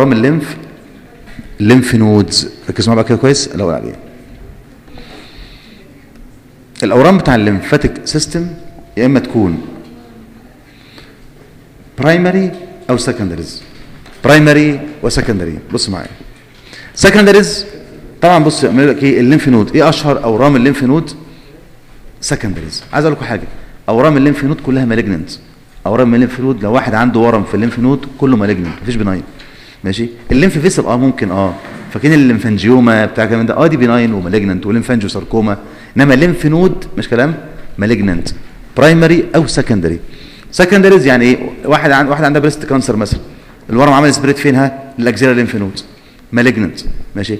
اورام ال lymph ال lymph nodes ركزوا معايا بقى كده كويس. الأول عليه. الأورام بتاع ال lymphatic system يا إما تكون primary أو secondaries primary و secondary بص معايا. secondaries طبعا بص يعمل لك إيه؟ ال lymph node إيه أشهر أورام ال lymph node secondaries عايز أقول لكم حاجة. أورام ال lymph node كلها malignant أورام ال lymph node لو واحد عنده ورم في ال lymph node كله malignant مفيش benign ماشي؟ ال lymph vessel آه ممكن آه. فاكرين ال lymphangioma بتاع كمان ده؟ آه دي benign و malignant و lymphangiosarcoma. إنما ال lymph node مش كلام؟ malignant. primary أو secondary secondaries يعني إيه؟ واحد عند واحد عنده breast cancer مثلا. الورم عمل spread فينها ال axillary lymph node. malignant. ماشي؟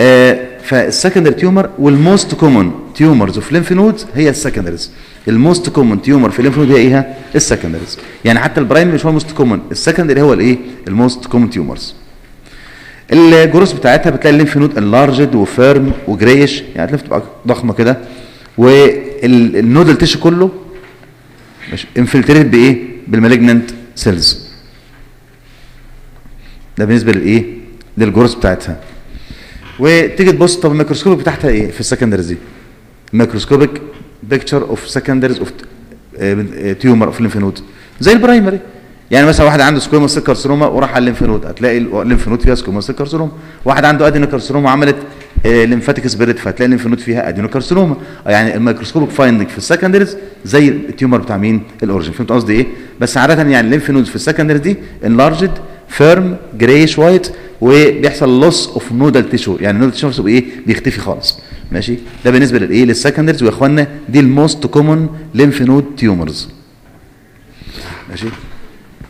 آه فال secondary tumor وال most common tumors of lymph nodes هي ال secondaries ال most common tumor في ال lymph node هي إيه ال secondaries يعني حتى ال primary مش هو ال most common ال secondary هو الإيه؟ ال most common tumors ال gross بتاعتها بتلاقي ال lymph node enlarged و firm و greyish يعني ال lymph تبقى ضخمة كده. وال nodal tissue كله مش infiltrated بإيه؟ بال malignant cells ده بالنسبة للإيه؟ لل gross بتاعتها. وتيجي تبص طب الميكروسكوب بتاعتها إيه؟ في ال secondaries دي. microscopic picture of secondaries of tumor of lymph node زي ال primary. يعني مثلا واحد عنده squamous cell carcinoma وراح على ال lymph node هتلاقي ال lymph node فيها squamous cell carcinoma واحد عنده adenocarcinoma عملت lymphatic spread فهتلاقي ال lymph node فيها adenocarcinoma يعني ال microscopic finding في ال secondaries زي ال tumor بتاع مين؟ ال origin فهمت قصدي إيه؟ بس عادة يعني ال lymph node في ال secondaries دي enlarged firm greyish white وبيحصل loss of nodal tissue يعني nodal tissue إيه؟ بيختفي خالص. ماشي؟ ده بالنسبة للايه لل secondaries ويا إخوانا دي ال most common lymph node tumors ماشي؟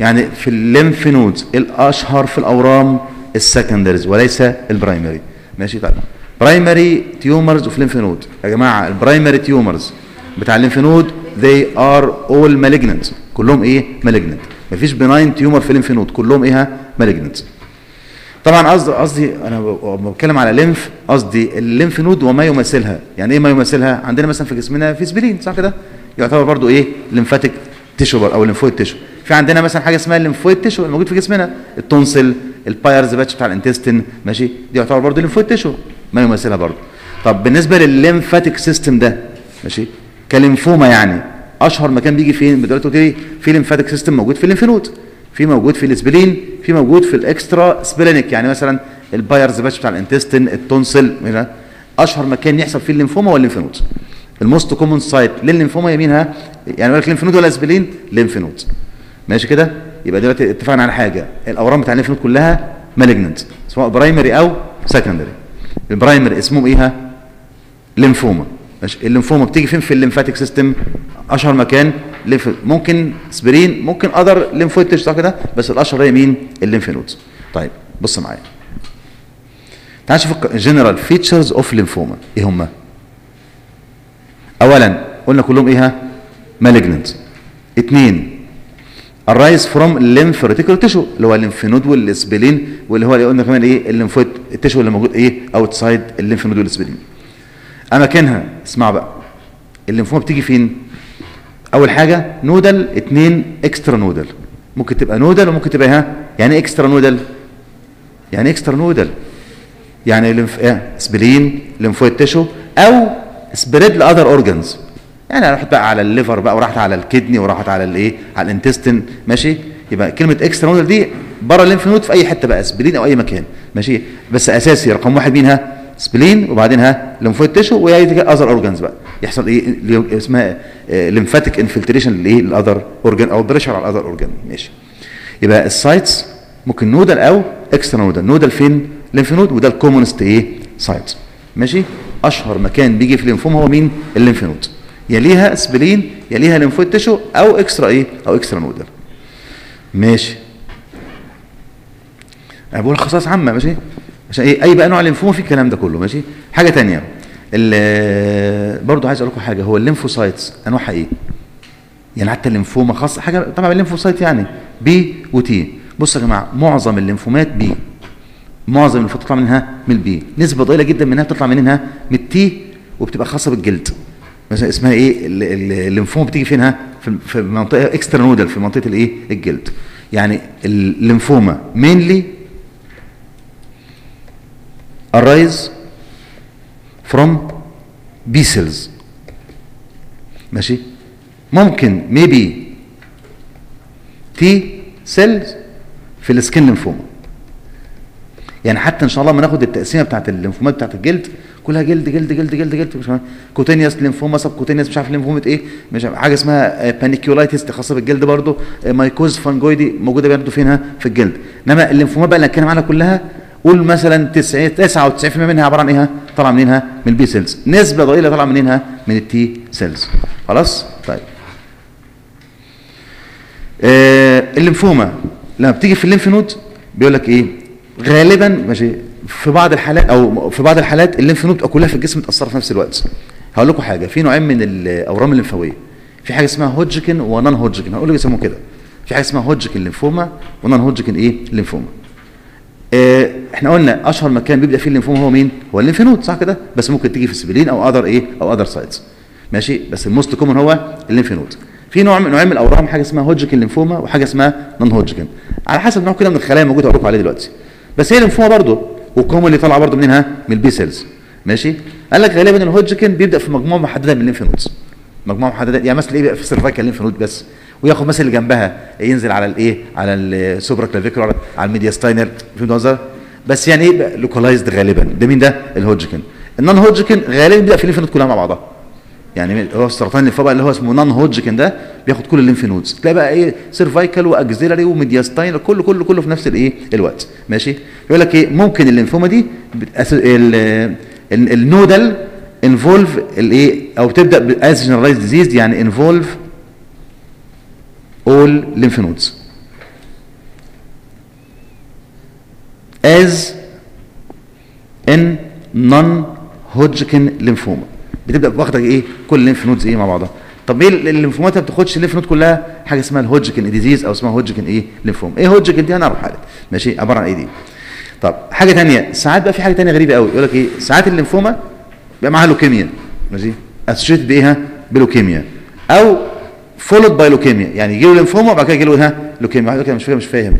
يعني في ال lymph nodes الأشهر في الأورام ال secondaries وليس ال primary ماشي؟ طيب. primary tumors of lymph node يا جماعة ال primary tumors بتاع ال lymph node they are all malignant. كلهم إيه؟ malignant. مفيش benign tumor في ال lymph node كلهم إيه؟ malignant. طبعا قصدي قصدي أنا بتكلم على lymph قصدي ال lymph node وما يمثلها. يعني إيه ما يمثلها؟ عندنا مثلا في جسمنا في spleen صح كده؟ يعتبر برضو إيه؟ lymphatic tissue أو lymphoid tissue في عندنا مثلا حاجة اسمها ال lymphoid tissue الموجود في جسمنا ال tonsil ال Peyer's patch بتاع ال intestine ماشي؟ دي يعتبر برضو lymphoid tissue ما يمثلها برضو. طب بالنسبة للل lymphatic system ده ماشي؟ كليمفوما يعني أشهر مكان بيجي فين؟ دلوقتي في lymphatic system موجود في ال lymph node في موجود في ال spleen في موجود في ال extra splenic يعني مثلا ال Peyer's patch بتاع ال intestine ال tonsil أشهر مكان يحصل فيه الليمفوما هو الموست كومن سايت للليمفوما يمينها يعني يقول لك lymph node ولا spleen lymph node ماشي كده؟ يبقى دلوقتي اتفقنا على حاجة. الأورام بتاع ال lymph node كلها malignant سواء primary أو secondary ال primary اسمهم إيه ليمفوما. ماشي؟ الليمفوما بتيجي فين؟ في ال lymphatic system أشهر مكان ممكن spleen ممكن other lymphoid صح كده بس الأشهر هي مين؟ ال lymph nodes طيب بص معايا. تعال نشوف general features of lymphoma إيه هم اولا قلنا كلهم إيه malignant اثنين arise from ال lymphoreticular tissue اللي هو ال lymph node وال spleen واللي هو اللي قلنا كمان إيه؟ ال lymphoid ال tissue اللي موجود إيه؟ outside ال lymph node وال spleen أماكنها اسمعوا بقى. الليمفوما بتيجي فين؟ أول حاجة nodal اثنين extranodal. ممكن تبقى nodal وممكن تبقى ها. يعني extranodal؟ يعني extranodal؟ يعني lymph... إيه؟ spleen lymphoid tissue أو spread ل other organs يعني راحت بقى على ال liver بقى وراحت على ال kidney وراحت على الإيه؟ على ال intestine ماشي؟ يبقى كلمة extranodal دي بره ال lymph node في أي حتة بقى spleen أو أي مكان. ماشي؟ بس أساسي رقم واحد مين ها؟ spleen وبعدين ها lymphoid tissue other organs بقى. يحصل إيه؟ اسمها lymphatic infiltration للايه ال other organ أو pressure على ال other organ ماشي. يبقى ال sites ممكن nodal أو extranodal nodal فين؟ lymph node وده ال commonest إيه؟ site ماشي؟ أشهر مكان بيجي في الليمفوما هو مين؟ ال lymph node يليها spleen يليها lymphoid tissue أو extra إيه؟ أو extranodal ماشي. أنا بقول خصائص عامه ماشي؟ عشان إيه؟ أي بقى نوع ليمفوما في الكلام ده كله ماشي؟ حاجة ثانية برضه عايز أقول لكم حاجة هو ال lymphocytes أنواعها إيه؟ يعني حتى الليمفوما خاصة حاجة طبعا ال lymphocyte يعني B و T بصوا يا جماعة معظم الليمفومات B معظم الليمفومات تطلع منها من ال B نسبة ضئيلة جدا منها بتطلع منها من ال T وبتبقى خاصة بالجلد. مثلا اسمها إيه؟ الليمفوما بتيجي فينها؟ في منطقه extranodal في منطقة الإيه؟ الجلد. يعني ال lymphoma mainly arise from B cells. ماشي؟ ممكن maybe T cells في ال skin lymphoma يعني حتى إن شاء الله ما ناخد التقسيمة بتاعت الليمفومات بتاعت الجلد كلها جلد جلد جلد جلد جلد مش cutaneous lymphoma subcutaneous مش عارف ليمفومه إيه مش عارف حاجة اسمها panniculitis خاصه بالجلد برضه mycosis fungoides موجودة برضه فينها في الجلد. إنما الليمفومات بقى اللي هنتكلم عنها كلها قول مثلا 90 99% منها عبارة عن إيه طالعه منينها من ال B cells نسبة ضئيلة طالعه منينها من ال T cells خلاص؟ طيب. آه الليمفوما لما بتيجي في ال lymph node بيقول لك إيه؟ غالبا ماشي في بعض الحالات أو في بعض الحالات ال lymph node بتبقى كلها في الجسم متاثره في نفس الوقت. هقول لكم حاجة في نوعين من الأورام الليمفاوية. في حاجة اسمها Hodgkin و non-Hodgkin هقول لك يسموه كده. في حاجة اسمها Hodgkin lymphoma و non-Hodgkin إيه؟ ليمفوما آه إحنا قلنا اشهر مكان بيبدأ فيه الليمفوما هو مين؟ هو ال lymph node صح كده؟ بس ممكن تيجي في ال spleen أو other إيه؟ أو other sites ماشي؟ بس ال most common هو ال lymph node في نوع من نوعين من الأورام حاجة اسمها Hodgkin lymphoma وحاجة اسمها non-Hodgkin على حسب نوع كده من الخلايا موجوده هقول لكم عليه دلوقتي. بس هي ليمفوما برضه وال common اللي طالعة برضه منها من ال B cells ماشي؟ قال لك غالبا الهوجكن بيبدأ في مجموعة محددة من ال lymph nodes مجموعة محددة يعني مثلا إيه في cervical lymph بس. وياخد مثلا اللي جنبها ينزل على الإيه؟ على ال supraclavicular على ال mediastinal فهمت قصدي؟ بس يعني إيه localized غالبا. ده مين ده؟ الهوجكن. ال non-Hodgkin غالبا بيبدا في ال lymph كلها مع بعضها. يعني هو السرطان الليمفاوي اللي هو اسمه non-Hodgkin ده بياخد كل ال lymph nodes تلاقي بقى إيه؟ cervical و axillary و mediastinal كله كله كله في نفس الايه الوقت. ماشي؟ يقول لك إيه؟ ممكن الليمفوما دي ال nodal involve الايه أو تبدأ as generalized disease يعني involve all lymph nodes. As in non-Hodgkin lymphoma. بتبدأ واخده إيه؟ كل ال lymph nodes إيه مع بعضها. طب إيه الليمفومات ما بتاخدش ال lymph node كلها؟ حاجة اسمها ال Hodgkin disease أو اسمها هوجكن إيه؟ ليمفوما إيه هوجكن دي هنعرف حاله ماشي؟ عبارة عن إيه دي؟ طب حاجة ثانية ساعات بقى في حاجة ثانية غريبة قوي يقول لك إيه؟ ساعات الليمفوما بيبقى معاها لوكيميا ماشي؟ associated بإيه بلوكيميا. أو followed by لوكيميا يعني يجي له ليمفوما وبعد كده يجي له ها لوكيميا كده مش فاهم مش فاهم.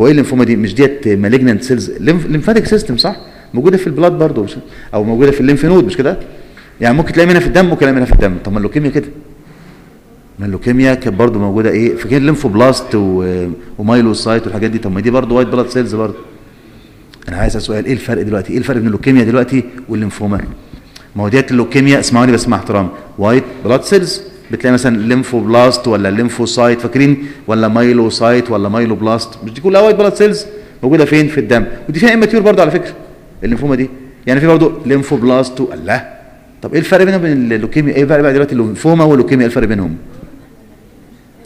هو إيه الليمفوما دي؟ مش ديت malignant cells lymphatic system صح؟ موجودة في ال blood برضه مش أو موجودة في ال lymph node مش كده؟ يعني ممكن تلاقي منها في الدم ممكن تلاقي منها في الدم. طب ما اللوكيميا كده. ما اللوكيميا كانت برضه موجودة إيه؟ فاكرين ال lymphoblast و... و myelocyte والحاجات دي. طب ما دي برضه white blood cells برضه. أنا عايز أسأل سؤال إيه الفرق دلوقتي؟ إيه الفرق بين اللوكيميا دلوقتي والليمفوما ما هو ديت اللوكيميا اسمعوني بس مع احترام white blood cells بتلاقي مثلا lymphoblast ولا lymphocyte فاكرين؟ ولا myelocyte ولا myeloblast مش دي كلها white blood cells موجودة فين؟ في الدم. ودي فيها immature برضه على فكرة الليمفوما دي. يعني في برضه lymphoblast الله طب إيه الفرق بينهم؟ وبين اللوكيميا إيه بقى دلوقتي؟ الليمفوما واللوكيميا إيه الفرق بينهم؟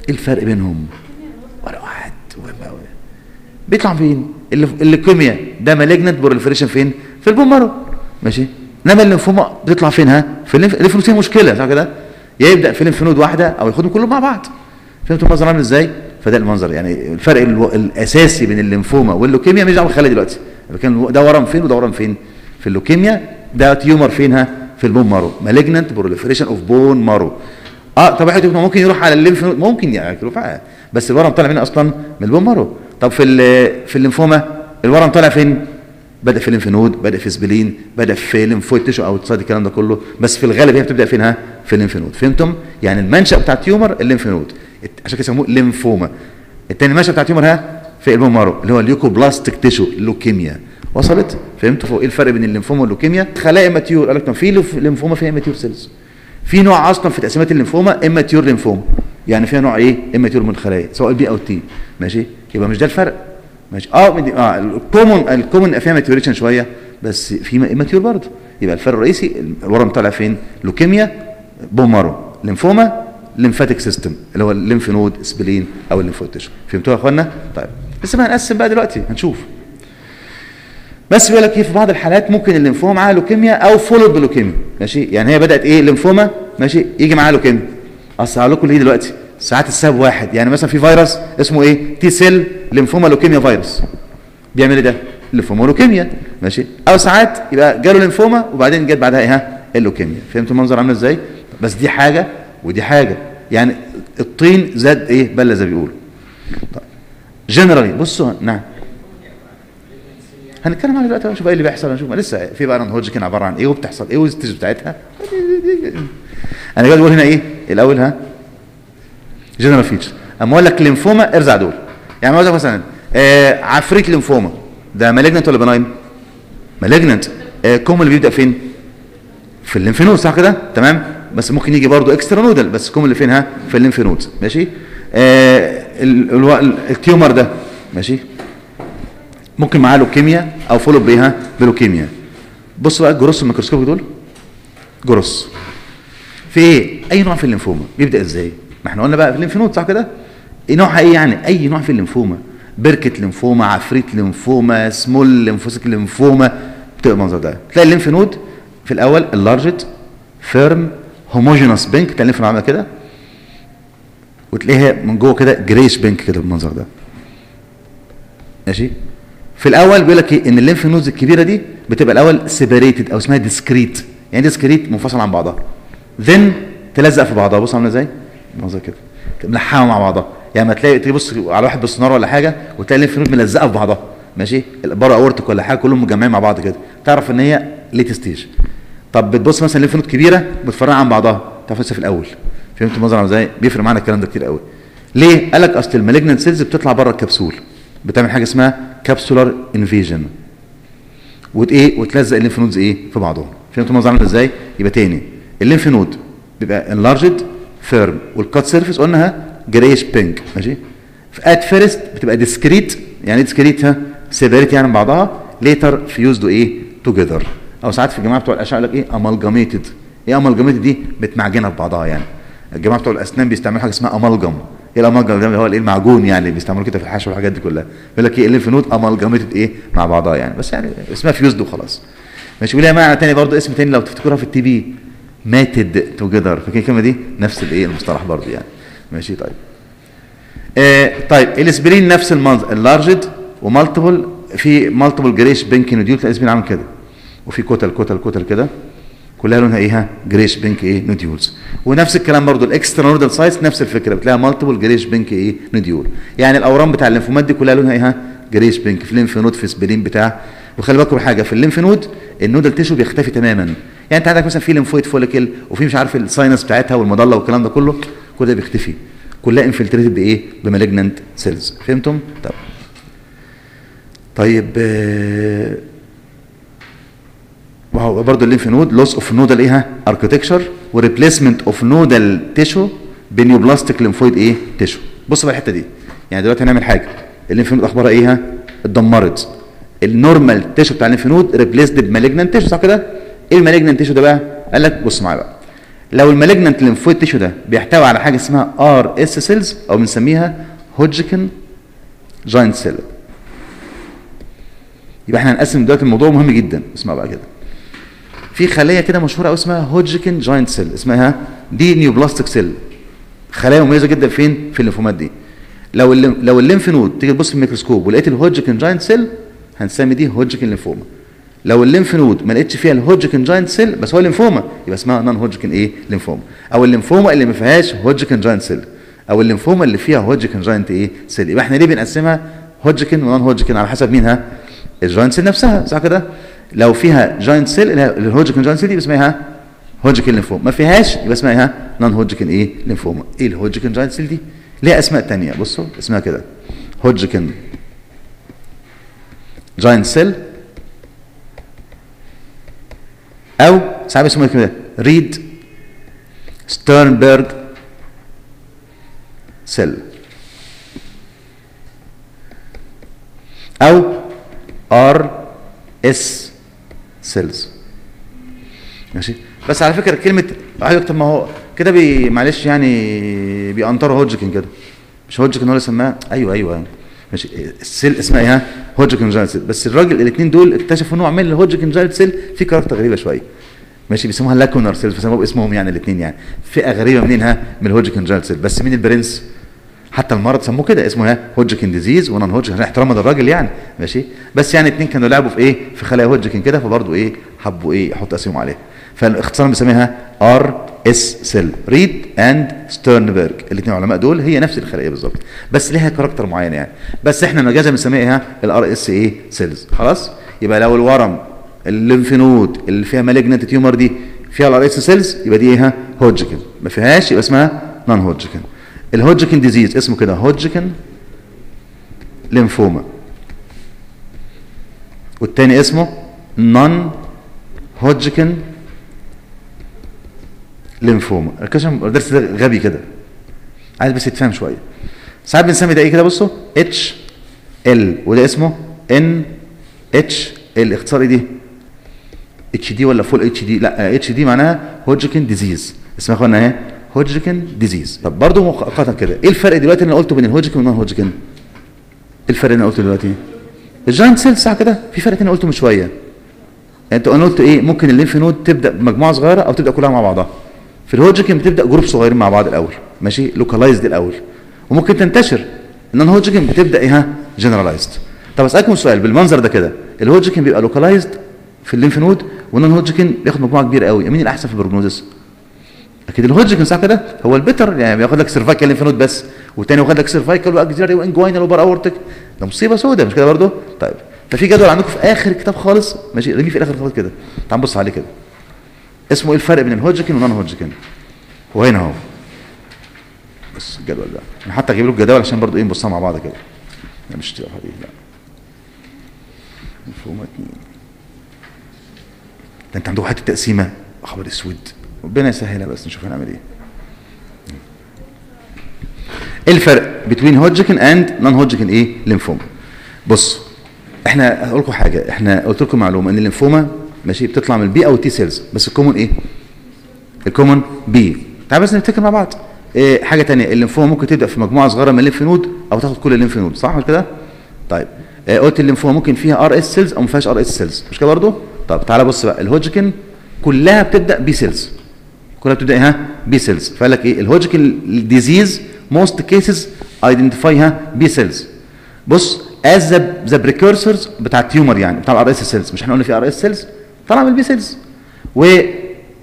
إيه الفرق بينهم؟ ولا واحد. بيطلع فين؟ اللوكيميا ده malignant proliferation فين؟ في ال bone ماشي؟ إنما الليمفوما بتطلع فين؟ ها؟ في ال lymph ال lymph node فيه مشكلة صح كده؟ يا يبدأ في lymph node واحدة أو ياخدهم كلهم مع بعض. فهمتوا المنظر عامل إزاي؟ فده المنظر. يعني الفرق. الأساسي بين الليمفوما واللوكيميا. مش دعوه بالخلايا دلوقتي. كان ده ورم فين وده ورم فين؟ في اللوكيميا. ده tumor فين ها؟ في ال bone marrow. malignant proliferation of bone marrow آه طب واحد ممكن يروح على ال lymph ممكن يعني يروح بس الورم طالع منين أصلا؟ من ال bone marrow. طب في في الليمفوما الورم طالع فين؟ بدأ في ال lymph node بدأ في spleen بدأ في lymphoid tissue أو تصاد الكلام ده كله. بس في الغالب هي بتبدأ فين ها في ال lymph node. فهمتم؟ يعني المنشأ بتاع ال tumor ال lymph node. عشان كده يسموه ليمفوما. الثاني المنشا بتاع ال tumor ها في ال bone marrow اللي هو ال leukoblastic tissue لوكيميا. وصلت؟ فهمتوا؟ إيه الفرق بين الليمفوما واللوكيميا؟ خلايا immature قال لك في ليمفوما فيها immature cells. في نوع أصلا في تقسيمات الليمفوما immature lymphoma. يعني فيها نوع إيه؟ immature من الخلايا سواء ال B أو ال T ماشي؟ يبقى مش ده الفرق. ماشي. آه آه ال common ال common فيها maturation شوية بس في immature برضه. يبقى الفرق الرئيسي الورم طالع فين؟ لوكيميا bone marrow ليمفوما lymphatic system اللي هو ال lymph node spleen أو ال lymphoid tissue فهمتوها يا اخوانا طيب. بس ما هنقسم بقى دلوقتي هنشوف. بس بيقول لك إيه في بعض الحالات ممكن الليمفوما معاها لوكيميا أو followed بلوكيميا ماشي؟ يعني هي بدأت إيه؟ ليمفوما ماشي؟ يجي معاها لوكيميا اصل هقول لكم إيه دلوقتي. ساعات السبب واحد. يعني مثلا في فيروس اسمه إيه؟ T cell lymphoma leukemia virus بيعمل إيه ده؟ ليمفوما لوكيميا ماشي؟ أو ساعات يبقى جاله ليمفوما وبعدين جت بعدها إيه؟ ها؟ اللوكيميا. فهمتوا المنظر عامل إزاي؟ بس دي حاجة ودي حاجة. يعني الطين زاد إيه؟ بلة زي بيقولوا. طيب. generally بصوا نعم. هنتكلم عنها دلوقتي نشوف إيه اللي بيحصل نشوف. لسه في بقى هوجكن عبارة عن إيه وبتحصل إيه وال stage بتاعتها. أنا جاي أقول هنا إيه؟ الأول ها؟ general feature أما أقول لك ليمفوما ارجع دول. يعني أقول لك مثلا آه عفريت ليمفوما. ده malignant ولا benign؟ malignant. آه commonly بيبدأ فين؟ في ال lymph node صح كده؟ تمام؟ بس ممكن يجي برضو extranodal بس commonly فين؟ ها؟ في ال lymph node ماشي؟ آه ال tumor ده. ماشي؟ ممكن معاه لوكيميا أو followed بيها بلوكيميا. بص بقى ال gross ال microscope دول. gross. في إيه؟ أي نوع في الليمفوما. بيبدأ إزاي؟ ما إحنا قلنا بقى في ال lymph node صح كده؟ إيه نوعها إيه يعني؟ أي نوع في الليمفوما. بركة ليمفوما عفريت ليمفوما small lymphocytic lymphoma. بتبقى المنظر ده. تلاقي ال lymph node في الأول enlarged firm homogeneous pink تلاقي ال lymph node عاملة كده. وتلاقيها من جوه كده greyish pink كده بالمنظر ده. ماشي؟ في الأول بيقول لك إيه؟ إن ال lymph nodes الكبيرة دي بتبقى الأول separated أو اسمها discrete يعني discrete منفصل عن بعضها. then تلزق في بعضها. بص عاملة إزاي؟ منظر كده. ملحمه مع بعضها. يعني ما تلاقي تبص على واحد بالسونار ولا حاجة وتلاقي ال lymph ملزقة في بعضها. ماشي؟ para-aortic ولا حاجة كلهم مجمعين مع بعض كده. تعرف إن هي late stage طب بتبص مثلا ال lymph node كبيرة متفرعة عن بعضها. تعرف لسه في الأول. فهمت المنظر عامل إزاي؟ بيفرق معانا الكلام ده كتير قوي. ليه؟ قال لك أصل ال malignant cells بتطلع بره الكبسول. بتعمل حاجة اسمها capsular invasion وت إيه؟ وتلزق ال lymph nodes إيه؟ في بعضهم. فهمت المنظر عامل إزاي؟ يبقى تاني. ال lymph node بيبقى enlarged firm وال cut surface قلنا greyish pink ماشي؟ at first بتبقى discrete يعني discrete ها؟ separate يعني من بعضها. later fused إيه؟ together أو ساعات في الجماعه بتوع الأشعة يقول لك إيه؟ amalgamated إيه amalgamated دي؟ متمعجنه في بعضها يعني. الجماعه بتوع الأسنان بيستعملوا حاجة اسمها amalgam إيه ال amalgam ده هو الايه المعجون يعني بيستعملوه كده في الحشو والحاجات دي كلها. يقول لك إيه؟ ال lymph node amalgamated إيه؟ مع بعضها يعني. بس يعني اسمها fused وخلاص. ماشي. وليها معنى تاني برضه اسم تاني لو تفتكرها في ال TB matted together فاكر الكلمة دي؟ نفس الايه المصطلح برضه يعني. ماشي طيب. آه طيب ال spleen نفس المنظر enlarged و multiple. في multiple grayish pink nodule ال spleen عامل كده. وفي كتل كتل كتل كده. كلها لونها إيه grayish pink إيه؟ nodules ونفس الكلام برضو ال extra nodal sites نفس الفكرة. بتلاقيها multiple grayish pink إيه؟ nodule يعني الأورام بتاع الليمفومات دي كلها لونها إيه grayish pink في lymph node في spleen بتاع وخلي بالكم حاجة في ال lymph node ال nodal tissue بيختفي تماما. يعني أنت عندك مثلا في lymphoid follicle وفي مش عارف ال sinus بتاعتها وال medulla والكلام ده كله كل ده بيختفي. كلها infiltrated بإيه؟ ب malignant cells فهمتم؟ طب. طيب آه وهو برضه ال lymph node loss of nodal إيه؟ architecture و replacement of nodal tissue ب neoplastic lymphoid إيه؟ tissue بص بقى الحتة دي. يعني دلوقتي هنعمل حاجة. ال lymph node أخبارها إيه؟ ها؟ اتدمرت. ال normal tissue بتاع ال lymph node replaced ب malignant tissue صح كده؟ إيه ال malignant tissue ده بقى؟ قال لك بص معايا بقى. لو ال malignant lymphoid tissue ده بيحتوي على حاجة اسمها RS cells أو بنسميها Hodgkin giant cell يبقى إحنا هنقسم دلوقتي الموضوع مهم جدا. اسمع بقى كده. في خلية كده مشهورة قوي اسمها Hodgkin giant cell اسمها دي neoplastic cell خلايا مميزة جدا فين؟ في الليمفومات دي. لو ال lym لو ال lymph node تيجي تبص في الميكروسكوب ولقيت ال Hodgkin giant cell هنسمي دي Hodgkin lymphoma. لو ال lymph node ما لقيتش فيها ال Hodgkin giant cell بس هو ليمفوما. يبقى اسمها non Hodgkin إيه ليمفوما. أو الليمفوما اللي ما فيهاش Hodgkin giant cell. أو الليمفوما اللي فيها Hodgkin giant إيه cell. يبقى إحنا ليه بنقسمها Hodgkin و non Hodgkin على حسب مين ها؟ ال giant cell نفسها صح كده؟ لو فيها giant cell ال Hodgkin giant cell دي اسمها Hodgkin lymphoma. ما فيهاش يبقى اسمها ها؟ non Hodgkin إيه ليمفوما. إيه ال Hodgkin giant cell دي؟ ليها أسماء تانية. بصوا اسمها كده. Hodgkin giant cell أو ساعات بيسموها كده Reed Sternberg cell أو RS cells ماشي بس على فكره كلمه أيوه طب ما هو كده بي معلش يعني بيقنطروا هوجكن كده مش هوجكن هو اللي سماها أيوه أيوه أيوة. ماشي. ال cell اسمها إيه؟ Hodgkin giant cell بس الراجل الاثنين دول اكتشفوا نوع من ال Hodgkin giant cell في character غريبة شوية ماشي بيسموها lacunar cells بيسموها باسمهم يعني الاثنين يعني. فئة غريبة منين ها من ال Hodgkin giant cell بس مين البرنس؟ حتى المرض سموه كده اسمه ها Hodgkin disease و non Hodgkin احتراما للراجل يعني ماشي؟ بس يعني اثنين كانوا لعبوا في إيه؟ في خلايا هوجكن كده فبرضه إيه؟ حبوا إيه؟ يحطوا اسمهم عليها. فالاختصار بنسميها RS cell Reed and Sternberg الاثنين علماء دول هي نفس الخلايا بالظبط بس لها character معين يعني. بس إحنا مجازا بنسميها ال RS إيه cells خلاص؟ يبقى لو الورم ال lymph node اللي فيها malignant tumor دي فيها ال RS cells يبقى دي إيه هوجكن ما فيهاش يبقى اسمها non Hodgkin ال Hodgkin disease اسمه كده Hodgkin lymphoma. والتاني اسمه non Hodgkin lymphoma الكشم الدرس ده غبي كده. عايز بس يتفهم شوية. ساعات بنسمي ده إيه كده؟ بصوا H L وده اسمه NHL اختصار إيه دي؟ HD ولا full HD لا HD معناها Hodgkin disease اسمها إخوانا إيه؟ Hodgkin disease طب برضه مؤقتا كده. إيه الفرق دلوقتي اللي أنا قلته بين ال Hodgkin وال non Hodgkin إيه الفرق اللي أنا قلته دلوقتي؟ ال giant cell صح كده؟ في فرق تاني قلته من شوية. يعني أنا قلت إيه؟ ممكن ال lymph node تبدأ بمجموعه صغيرة أو تبدأ كلها مع بعضها. في الهوجكن بتبدأ group صغيرين مع بعض الأول. ماشي؟ localized الأول. وممكن تنتشر. ال non Hodgkin بتبدأ إيه؟ ها؟ generalized طب أسألكم سؤال بالمنظر ده كده. الهوجكن بيبقى localized في ال lymph node وال non Hodgkin بياخد مجموعة كبيرة قوي مين الأحسن في ال prognosis؟ أكيد الهوجكن صح كده هو ال better يعني بياخد لك cervical lymph node بس والتاني واخد لك cervical و axillary و inguinal و para-aortic. ده مصيبة سوداء مش كده برضه طيب. ففي جدول عندكم في آخر الكتاب خالص؟ ماشي رميه في الآخر خالص كده. تعال نبص عليه كده. اسمه إيه الفرق بين ال Hodgkin وال non Hodgkin وهنا أهو. بس الجدول ده. أنا حتى أجيب له الجدول عشان برضه إيه نبصها مع بعض كده. لا مش تبقى دي لا. مفهومه ده أنت عندكم حتة تقسيمة. خبر أسود. ربنا يسهلها بس نشوف هنعمل إيه. إيه الفرق بين Hodgkin and non Hodgkin إيه؟ ليمفوما بص إحنا هقول لكم حاجة إحنا قلت لكم معلومة إن الليمفوما ماشي بتطلع من ال B أو ال T cells بس ال common إيه؟ ال common B تعال بس نفتكر مع بعض. إيه حاجة ثانية الليمفوما ممكن تبدأ في مجموعة صغيرة من ال lymph node أو تاخد كل ال lymph node صح مش كده؟ طيب. إيه قلت الليمفوما ممكن فيها RS cells أو ما فيهاش RS cells مش كده برضه طب تعالى بص بقى الهوجكن كلها بتبدأ B cells كلها بتبدأ ها B cells فقال لك إيه؟ ال Hodgkin disease most cases identify ها B cells بص is the precursors بتاع ال tumor يعني بتاع ال RS cells مش إحنا قلنا في RS cells طلع من ال B cells و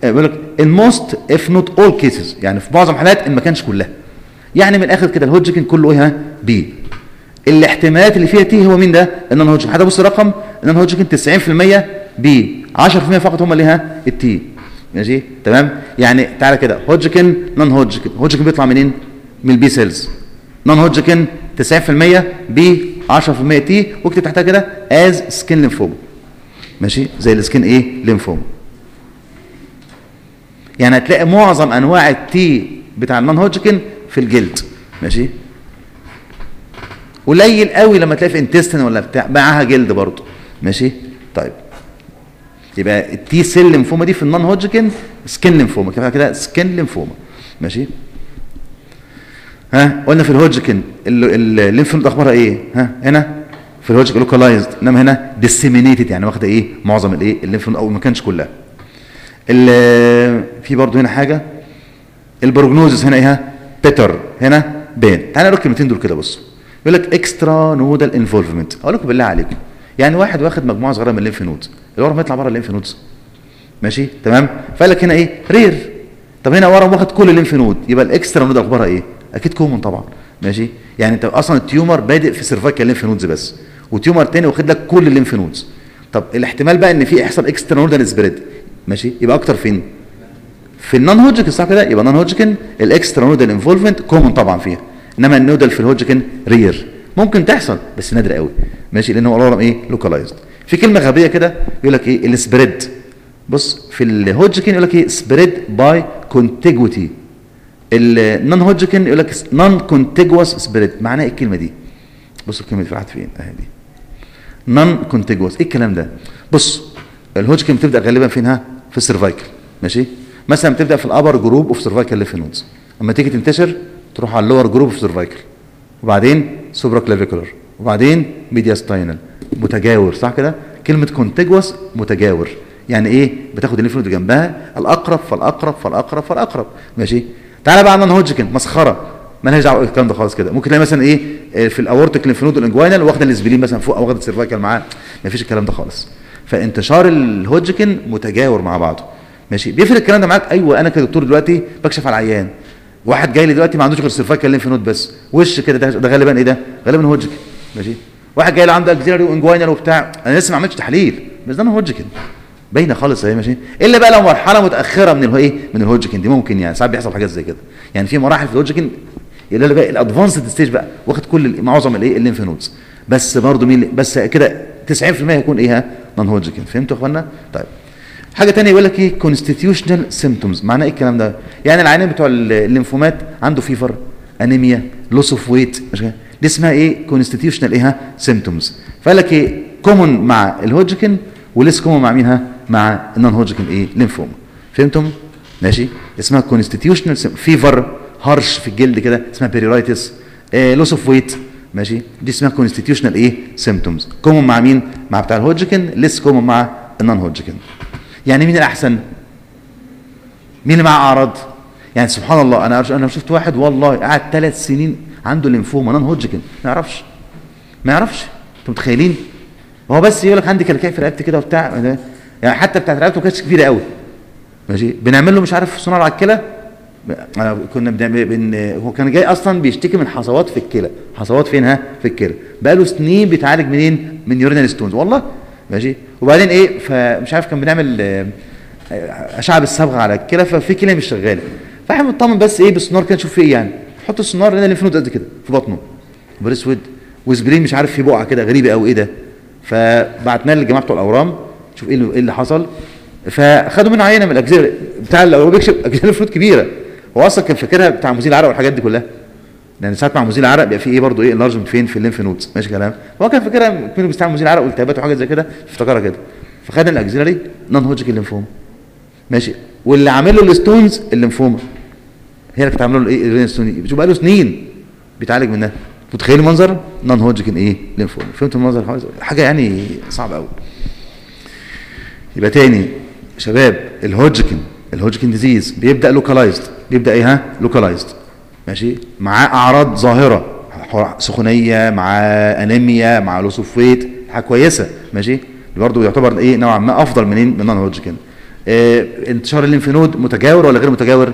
بيقول لك ان most if not all cases يعني في معظم الحالات إن ما كانش كلها. يعني من الآخر كده الهوجكن كله إيه ها؟ B الاحتمالات اللي فيها T هو مين ده؟ ال non-Hodgkin حتى بص الرقم. ال non-Hodgkin 90% B 10% فقط هم اللي ها؟ ال T ماشي؟ تمام؟ يعني تعالى كده Hodgkin non-Hodgkin Hodgkin بيطلع منين؟ من ال B cells. non-Hodgkin 90% B 10% T واكتب تحتها كده as skin lymphoma ماشي؟ زي ال skin إيه؟ ليمفوما يعني هتلاقي معظم انواع ال T بتاع ال non-Hodgkin في الجلد. ماشي؟ قليل قوي لما تلاقي في intestine ولا بتاع معاها جلد برضه. ماشي؟ طيب. يبقى ال T cell lymphoma دي في ال non-Hodgkin skin lymphoma كده كده skin lymphoma ماشي؟ ها؟ قلنا في ال Hodgkin ال lymph node أخبارها إيه؟ ها؟ هنا؟ في ال Hodgkin localized إنما هنا disseminated يعني واخدة إيه؟ معظم الإيه؟ ال lymph node أو ما كانش كلها. في برضه هنا حاجة. ال prognosis هنا إيه better هنا؟ بين تعالى نقول الكلمتين دول كده بصوا يقول لك extranodal involvement أقول لكم بالله عليكم. يعني واحد واخد مجموعة صغيرة من ال lymph nodes الورم يطلع بره ال lymph nodes. ماشي؟ تمام؟ فقال لك هنا إيه؟ rare. طب هنا ورم واخد كل ال lymph node. يبقى ال extranodal أخبارها إيه؟ أكيد common طبعا. ماشي؟ يعني أنت أصلا ال tumor بادئ في cervical lymph nodes بس. و tumor تاني واخد لك كل ال lymph nodes. طب الاحتمال بقى إن في يحصل extranodal spread ماشي؟ يبقى أكتر فين؟ في ال non-Hodgkin صح كده؟ يبقى non-Hodgkin ال extranodal involvement common طبعا فيها. إنما ال nodal في ال Hodgkin rare. ممكن تحصل بس نادر قوي. ماشي؟ لأن هو الورم إيه؟ localized في كلمة غبية كده يقول لك إيه؟ ال spread بص في الهوجكن يقول لك إيه؟ spread by contiguity ال non-Hodgkin يقول لك non-contiguous spread معناها إيه الكلمة دي؟ بص الكلمة دي راحت فين؟ أهي دي. non-contiguous إيه الكلام ده؟ بص الهوجكن بتبدأ غالبا فينها؟ في ال cervical ماشي؟ مثلا بتبدأ في ال upper group of cervical lymph nodes أما تيجي تنتشر تروح على ال lower group of cervical وبعدين supraclavicular. وبعدين mediastinal متجاور صح كده؟ كلمة contiguous متجاور. يعني إيه؟ بتاخد ال lymph node جنبها الأقرب فالأقرب فالأقرب فالأقرب. ماشي؟ تعالى بقى عندنا هوجكن مسخرة. مالهاش دعوة بالكلام ده خالص كده. ممكن تلاقي مثلا إيه؟ في ال aortic lymph node ال inguinal واخدة ال spleen مثلا فوق أو واخدة ال cervical معاه. ما فيش الكلام ده خالص. فانتشار الهوجكن متجاور مع بعضه. ماشي؟ بيفرق الكلام ده معاك؟ أيوه أنا كدكتور دلوقتي بكشف على العيان. واحد جاي لي دلوقتي ما عندوش غير cervical lymph node بس. وش كده؟ ده, ده غالبا إيه ده؟ غالبا هوجكن ماشي؟ واحد جاي له عنده axillary و inguinal وبتاع. أنا لسه ما عملتش تحليل. بس ده non-Hodgkin باينة خالص أهي ماشي؟ إلا بقى لو مرحلة متأخرة من الايه من الهوجكن دي ممكن يعني ساعات بيحصل حاجات زي كده. يعني في مراحل في الهوجكن اللي بقى ال advanced stage بقى واخد كل معظم الايه ال lymph nodes. بس برضه مين بس كده 90% هيكون إيه ها؟ non-Hodgkin فهمتوا يا إخوانا؟ طيب. حاجة تانية يقول لك إيه؟ constitutional symptoms معناه إيه الكلام ده؟ يعني العيانين بتوع ال- الليمفومات عنده fever anemia loss of weight؟ دي اسمها إيه؟ constitutional إيه ها؟ symptoms فقال لك إيه؟ common مع الهوجكن وليس common مع مين ها؟ مع ال non-Hodgkin إيه؟ ليمفوما فهمتم؟ ماشي. اسمها constitutional fever هرش في الجلد كده اسمها pruritus loss of weight ماشي. دي اسمها constitutional إيه؟ symptoms common مع مين؟ مع بتاع الهوجكن ليس common مع ال non-Hodgkin يعني مين الأحسن؟ مين اللي معاه أعراض؟ يعني سبحان الله أنا أنا شفت واحد والله قعد ثلاث سنين عنده lymphoma non-Hodgkin ما يعرفش ما يعرفش أنتوا متخيلين؟ هو بس يقول لك عندي كلكعه في رقبتي كده وبتاع يعني حتى بتاعت رقبته ما كانتش كبيرة قوي. ماشي؟ بنعمل له مش عارف سونار على الكلى انا كنا بن... هو كان جاي أصلا بيشتكي من حصوات في الكلى. حصوات فين؟ ها؟ في الكلى. بقاله سنين بيتعالج منين؟ من urinary stones. والله ماشي؟ وبعدين إيه فمش عارف كان بنعمل آه، أشعة بالصبغة على الكلى ففي كلى مش شغاله فإحنا بنطمن بس إيه بالسونار كده نشوف فيه إيه يعني. حط السونار لقينا ال lymph node قد كده في بطنه. بر أسود وسبرين مش عارف في بقعه كده غريبة قوي إيه ده؟ فبعتنا للجماعه بتوع الأورام شوف إيه اللي, إيه حصل. فخدوا منه عينة من الأجزاء بتاع الأورام بيكشف أجزاء ال lymph node كبيرة. هو أصلا كان فاكرها بتاع مزيل العرق والحاجات دي كلها. لأن ساعات مع مزيل العرق بيبقى في إيه برضه إيه enlargement فين؟ في ال lymph nodes ماشي كلام؟ هو كان فاكرها كانوا بيستعمل مزيل العرق والتهابات وحاجات زي كده افتكرها كده. فخدنا ال axillary non-Hodgkin lymphoma ماشي؟ واللي عامل له ال stones ال lymphoma. هي اللي كانت عامله له إيه؟ شوف بقى له سنين بيتعالج منها. متخيل المنظر؟ non-Hodgkin إيه؟ ليمفوما فهمت المنظر؟ حاجة يعني صعبة قوي يبقى تاني شباب ال Hodgkin ال Hodgkin disease بيبدأ localized بيبدأ إيه؟ ها؟ localized ماشي؟ معاه أعراض ظاهرة. سخونية مع أنيميا مع loss of weight حاجة كويسة. ماشي؟ برضه يعتبر إيه نوعا ما أفضل منين من non-Hodgkin آه انتشار ال lymph node متجاور ولا غير متجاور؟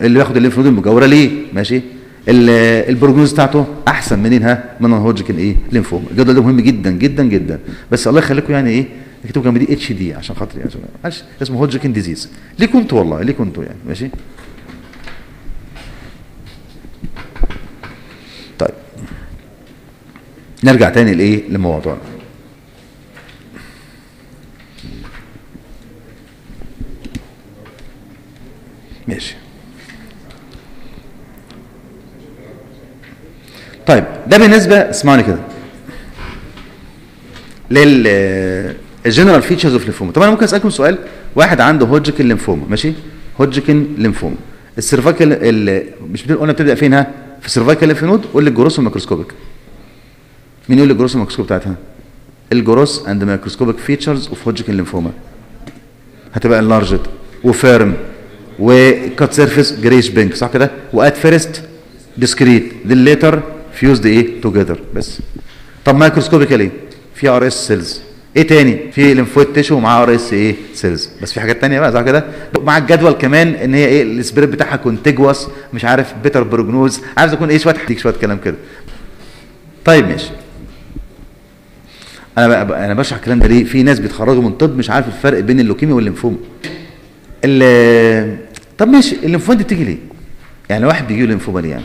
اللي بياخد ال lymph node المجاورة ليه؟ ماشي؟ ال prognosis بتاعته أحسن منين ها من non-Hodgkin إيه؟ ليمفوما الجدول ده مهم جدا جدا جدا. بس الله يخليكم يعني إيه؟ اكتبوا جنب دي HD عشان خاطر يعني اسمه Hodgkin disease ليه كنتوا والله ليه كنتوا يعني ماشي؟ نرجع تاني لإيه؟ لموضوعنا ماشي. طيب ده بالنسبة اسمعوني كده. لل ال general features of lymphoma طب أنا ممكن أسألكم سؤال؟ واحد عنده Hodgkin lymphoma ماشي؟ Hodgkin lymphoma ال cervical مش قلنا بتبدأ فين ها؟ في ال cervical lymph node قول لي ال gross وال microscopic مين يقول ال gross وال microscope بتاعتها؟ ال gross and microscopic features of Hodgkin lymphoma هتبقى enlarged و firm و cut surface greyish pink صح كده؟ و at first discrete then later fused إيه؟ together بس. طب microscopically في RS cells إيه تاني؟ في lymphoid tissue ومعاه RS إيه؟ cells بس في حاجات تانية بقى صح كده؟ مع الجدول كمان إن هي إيه؟ ال spread بتاعها contiguous مش عارف better prognosis. عايز أكون إيه؟ شوية هديك شوية كلام كده. طيب ماشي. أنا أنا بشرح الكلام ده ليه؟ في ناس بيتخرجوا من طب مش عارف الفرق بين ال leukemia وال lymphoma. طب ماشي الليمفوما دي بتيجي ليه؟ يعني واحد بيجي له ليمفوما ليه يعني؟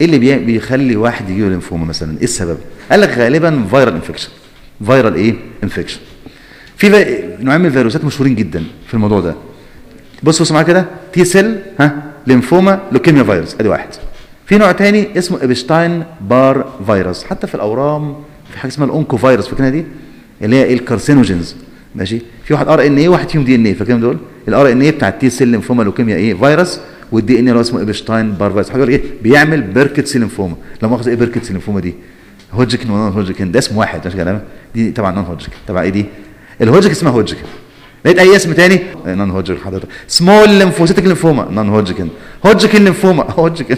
إيه اللي بي... بيخلي واحد يجي له ليمفوما مثلا؟ إيه السبب؟ قال لك غالبا viral infection viral إيه؟ infection في... نوعين من الفيروسات مشهورين جدا في الموضوع ده. بص بص معايا كده. T-cell ها؟ lymphoma leukemia virus. أدي واحد. في نوع تاني اسمه Epstein-Barr virus حتى في الأورام في حاجة اسمها ال oncovirus فاكرينها دي؟ اللي هي ال carcinogens. ماشي؟ في واحد RNA واحد فيهم DNA فاكرين دول؟ ال RNA بتاع ال T-cell lymphoma leukemia إيه؟ virus وال DN اللي هو اسمه Epstein-Barr virus حاجة إيه؟ بيعمل Burkitt's lymphoma لو مؤاخذه إيه Burkitt's lymphoma دي؟ Hodgkin و non-Hodgkin ده اسم واحد مش كلام دي طبعا non-Hodgkin تبع إيه دي؟ الهوجكن اسمها هوجكن لقيت أي اسم تاني؟ non-Hodgkin حضرتك. small lymphocytic lymphoma non-Hodgkin Hodgkin lymphoma Hodgkin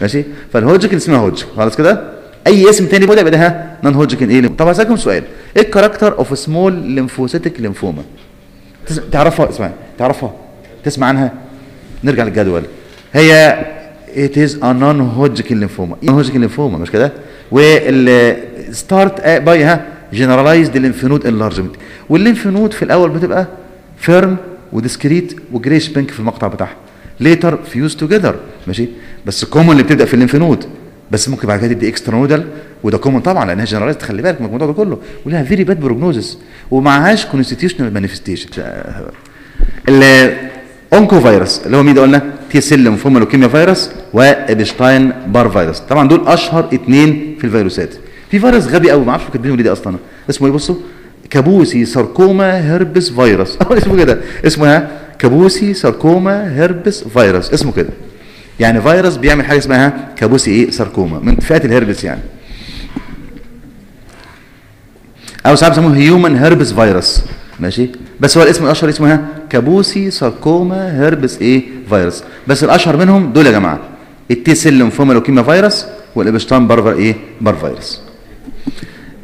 ماشي؟ فالهوجكن اسمها هوجكن خلاص كده؟ أي اسم تاني ده يبقى non-Hodgkin إيه طب هسألكم سؤال. إيه ال character of small lymphocytic lymphoma تعرفها؟ اسمع. تعرفها؟ تسمع عنها؟ نرجع للجدول. هي it is a non-Hodgkin lymphoma. non-Hodgkin lymphoma مش كده؟ start by ها generalized ال lymph node enlargement وال lymph node في الأول بتبقى firm و discrete و greyish pink في المقطع بتاعها. later fuse together ماشي؟ بس common اللي بتبدأ في ال lymph node بس ممكن بعد كده تدي extranodal وده common طبعا لأنها generalized خلي بالك من الموضوع ده كله. ولها very bad prognosis ومعهاش constitutional manifestation ال oncovirus اللي هو مين ده قلنا؟ T-cell lymphoma leukemia virus و Epstein-Barr virus طبعا دول أشهر اثنين في الفيروسات. في فيروس غبي قوي ما أعرفش كاتبينه ليه ده أصلا. اسمه إيه؟ بصوا. Kaposi sarcoma herpes virus اسمه كده. اسمه Kaposi sarcoma herpes virus اسمه كده. يعني فيروس بيعمل حاجة اسمها كابوسي إيه؟ ساركوما. من فئات الهربس يعني. أو ساعات بيسموه human herpes virus ماشي؟ بس هو الاسم الأشهر اسمه ها Kaposi sarcoma herpes إيه؟ فيروس. بس الأشهر منهم دول يا جماعة. ال T-cell lymphoma leukemia virus وال Epstein-Barr vir إيه؟ Barr virus.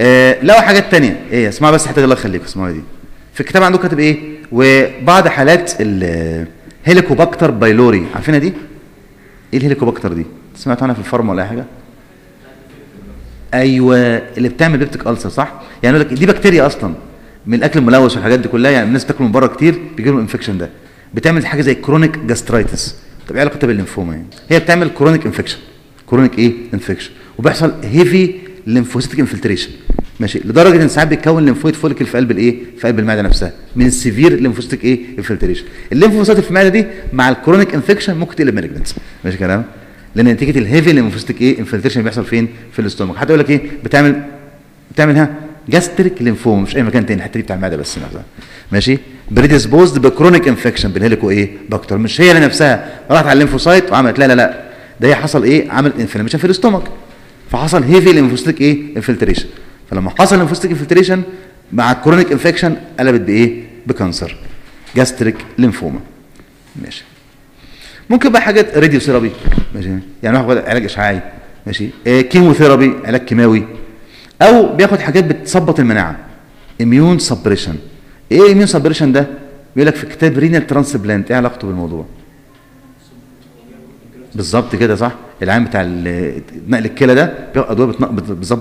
آه لو حاجات تانية. إيه اسمعوا بس حتى الله يخليكم اسمعوا دي. في الكتاب عندكم كاتب إيه؟ وبعض حالات ال Helicobacter pylori عارفينها دي؟ إيه ال Helicobacter دي؟ سمعتوا عنها في ال pharma ولا أي حاجة؟ أيوه اللي بتعمل peptic ulcer صح؟ يعني لك دي بكتيريا أصلا من الأكل الملوث والحاجات دي كلها يعني الناس بتاكل من بره كتير بيجي لهم ال infection ده. بتعمل حاجة زي chronic gastritis طب إيه علاقتها بالليمفوما يعني؟ هي بتعمل chronic infection chronic إيه؟ infection وبيحصل heavy lymphocytic infiltration ماشي. لدرجة إن ساعات بيتكون lymphoid follicle في قلب الإيه؟ في قلب المعدة نفسها. من ال severe lymphocytic إيه؟ infiltration ال lymphocyte في المعدة دي مع ال chronic infection ممكن تقلب malignant ماشي كلام؟ لأن نتيجة ال heavy lymphocytic إيه؟ infiltration بيحصل فين؟ في ال stomach. حتى يقول لك إيه؟ بتعمل بتعمل ها؟ gastric lymphoma مش أي مكان تاني الحتة دي بتاع المعدة بس نفسها. ماشي؟ predisposed ب chronic infection بال Helico إيه؟ bacter مش هي لنفسها راحت على ال lymphocyte وعملت. لا لا لا. ده هي حصل إيه؟ عملت inflammation في ال stomach. فحصل heavy lymphocytic إيه؟ infiltration فلما حصل lymphocytic infiltration مع ال chronic infection قلبت بإيه؟ ب cancer. gastric lymphoma ماشي. ممكن بقى حاجات radiotherapy ماشي. يعني واحد علاج إشعاعي. ماشي. إيه chemotherapy علاج كيماوي. أو بياخد حاجات بتثبط المناعة. immunosuppression إيه immunosuppression ده؟ بيقول لك في كتاب renal transplant إيه علاقته بالموضوع؟ بالظبط كده صح؟ العيان بتاع نقل الكلى ده بياخد أدوية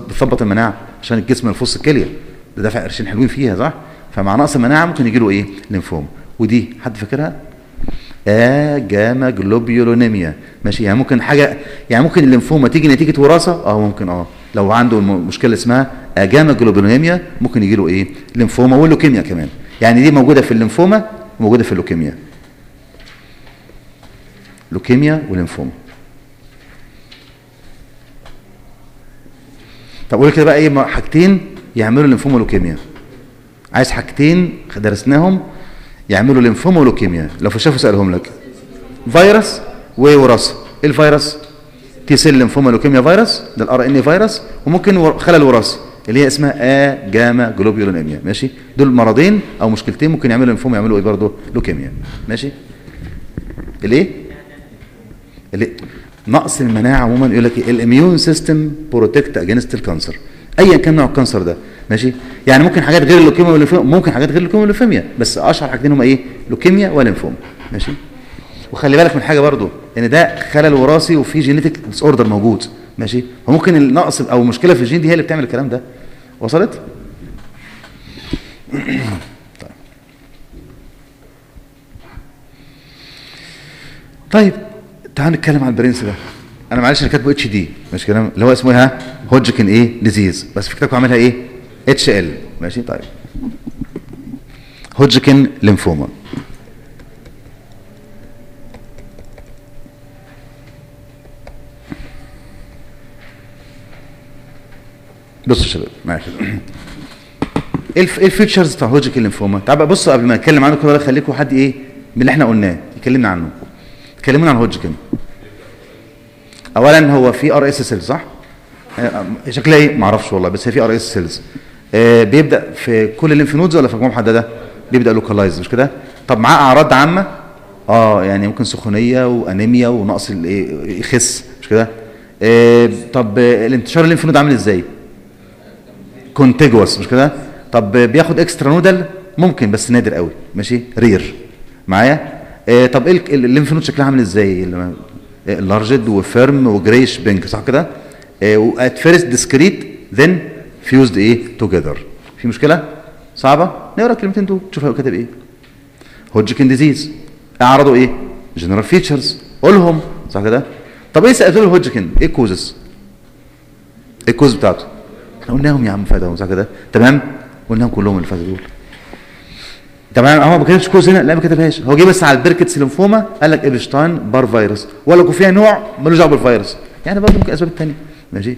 بتثبط المناعة عشان الجسم ما يرفضش الكلية. ده دافع قرشين حلوين فيها صح؟ فمع نقص المناعة ممكن يجي له إيه؟ ليمفوما ودي حد فاكرها؟ agammaglobulinemia ماشي. يعني ممكن حاجة يعني ممكن الليمفوما تيجي نتيجة وراثة؟ آه ممكن آه. لو عنده مشكلة اسمها agammaglobulinemia ممكن يجي له إيه؟ lymphoma وال leukemia كمان. يعني دي موجودة في الليمفوما وموجوده في ال leukemia. leukemia و lymphoma طب قول كده بقى إيه حاجتين يعملوا lymphoma و leukemia. عايز حاجتين درسناهم يعملوا lymphoma و leukemia. لو شافوا سألهم لك. فيروس ووراثه إيه الفيروس؟ T cell lymphoma leukemia virus ده ال RNA virus وممكن خلل وراثي. اللي هي اسمها agammaglobulinemia ماشي؟ دول مرضين أو مشكلتين ممكن يعملوا ليمفوما يعملوا إيه برضه؟ لوكيميا. ماشي؟ الإيه؟ نقص المناعة عموما يقول لك ال immune system protect against ال cancer. ايا كان نوع ال cancer ده ماشي؟ يعني ممكن حاجات غير ال leukemia وال lymphoma ممكن حاجات غير ال leukemia وال lymphoma بس أشهر حاجتين هما إيه؟ leukemia و lymphoma ماشي؟ وخلي بالك من حاجة برضو إن ده خلل وراثي وفي genetic disorder موجود ماشي؟ فممكن النقص أو مشكلة في الجين دي هي اللي بتعمل الكلام ده. وصلت؟ طيب. تعال نتكلم عن البرنس ده. أنا معلش أنا كاتبه HD مش كلام؟ اللي هو اسمه ها؟ هوجكن إيه؟ disease بس في كتابكم عاملها إيه؟ HL ماشي؟ طيب. Hodgkin lymphoma بصوا يا شباب معايا إيه ال features بتاع Hodgkin lymphoma تعال بقى بصوا قبل ما نتكلم عنه كده خليكم حد إيه؟ من اللي إحنا قلناه. يكلمنا عنه. اتكلمنا عن هوجكن. اولا هو في RS cells صح؟ شكلها إيه ما أعرفش والله بس هي في RS cells. آه بيبدأ في كل ال lymph nodes ولا في مجموعة محدده بيبدأ localized مش كده؟ طب معاه أعراض عامة؟ آه يعني ممكن سخونية وأنيميا ونقص يخس مش كده؟ آه طب الانتشار ال lymph node عامل إزاي؟ contiguous مش كده؟ طب بياخد extranodal ممكن بس نادر قوي ماشي؟ rare معايا؟ آه طب إيه ال lymph node شكلها عامل إزاي؟ enlarged و firm و greyish pink صح كده؟ at first discrete then fused إيه؟ together في مشكلة؟ صعبة؟ نقرأ الكلمتين دول تشوف هو كاتب إيه. Hodgkin disease أعرضوا إيه؟ جنرال فيتشرز قولهم صح كده؟ طب إيه سالتوا الهوجكن إيه الكوزز؟ إيه الكوز بتاعته؟ إحنا قلناهم يا عم فاتهم صح كده؟ تمام؟ قلناهم كلهم اللي فاتوا دول. تمام؟ هو ما كتبش كوز هنا. لا ما كتبهاش. هو جه بس على البركتس ليمفوما قال لك ايبشتاين بار فيروس. ولا يكون فيها نوع ملوش دعوة بالفيروس. يعني برضه ممكن أسباب ثانية ماشي؟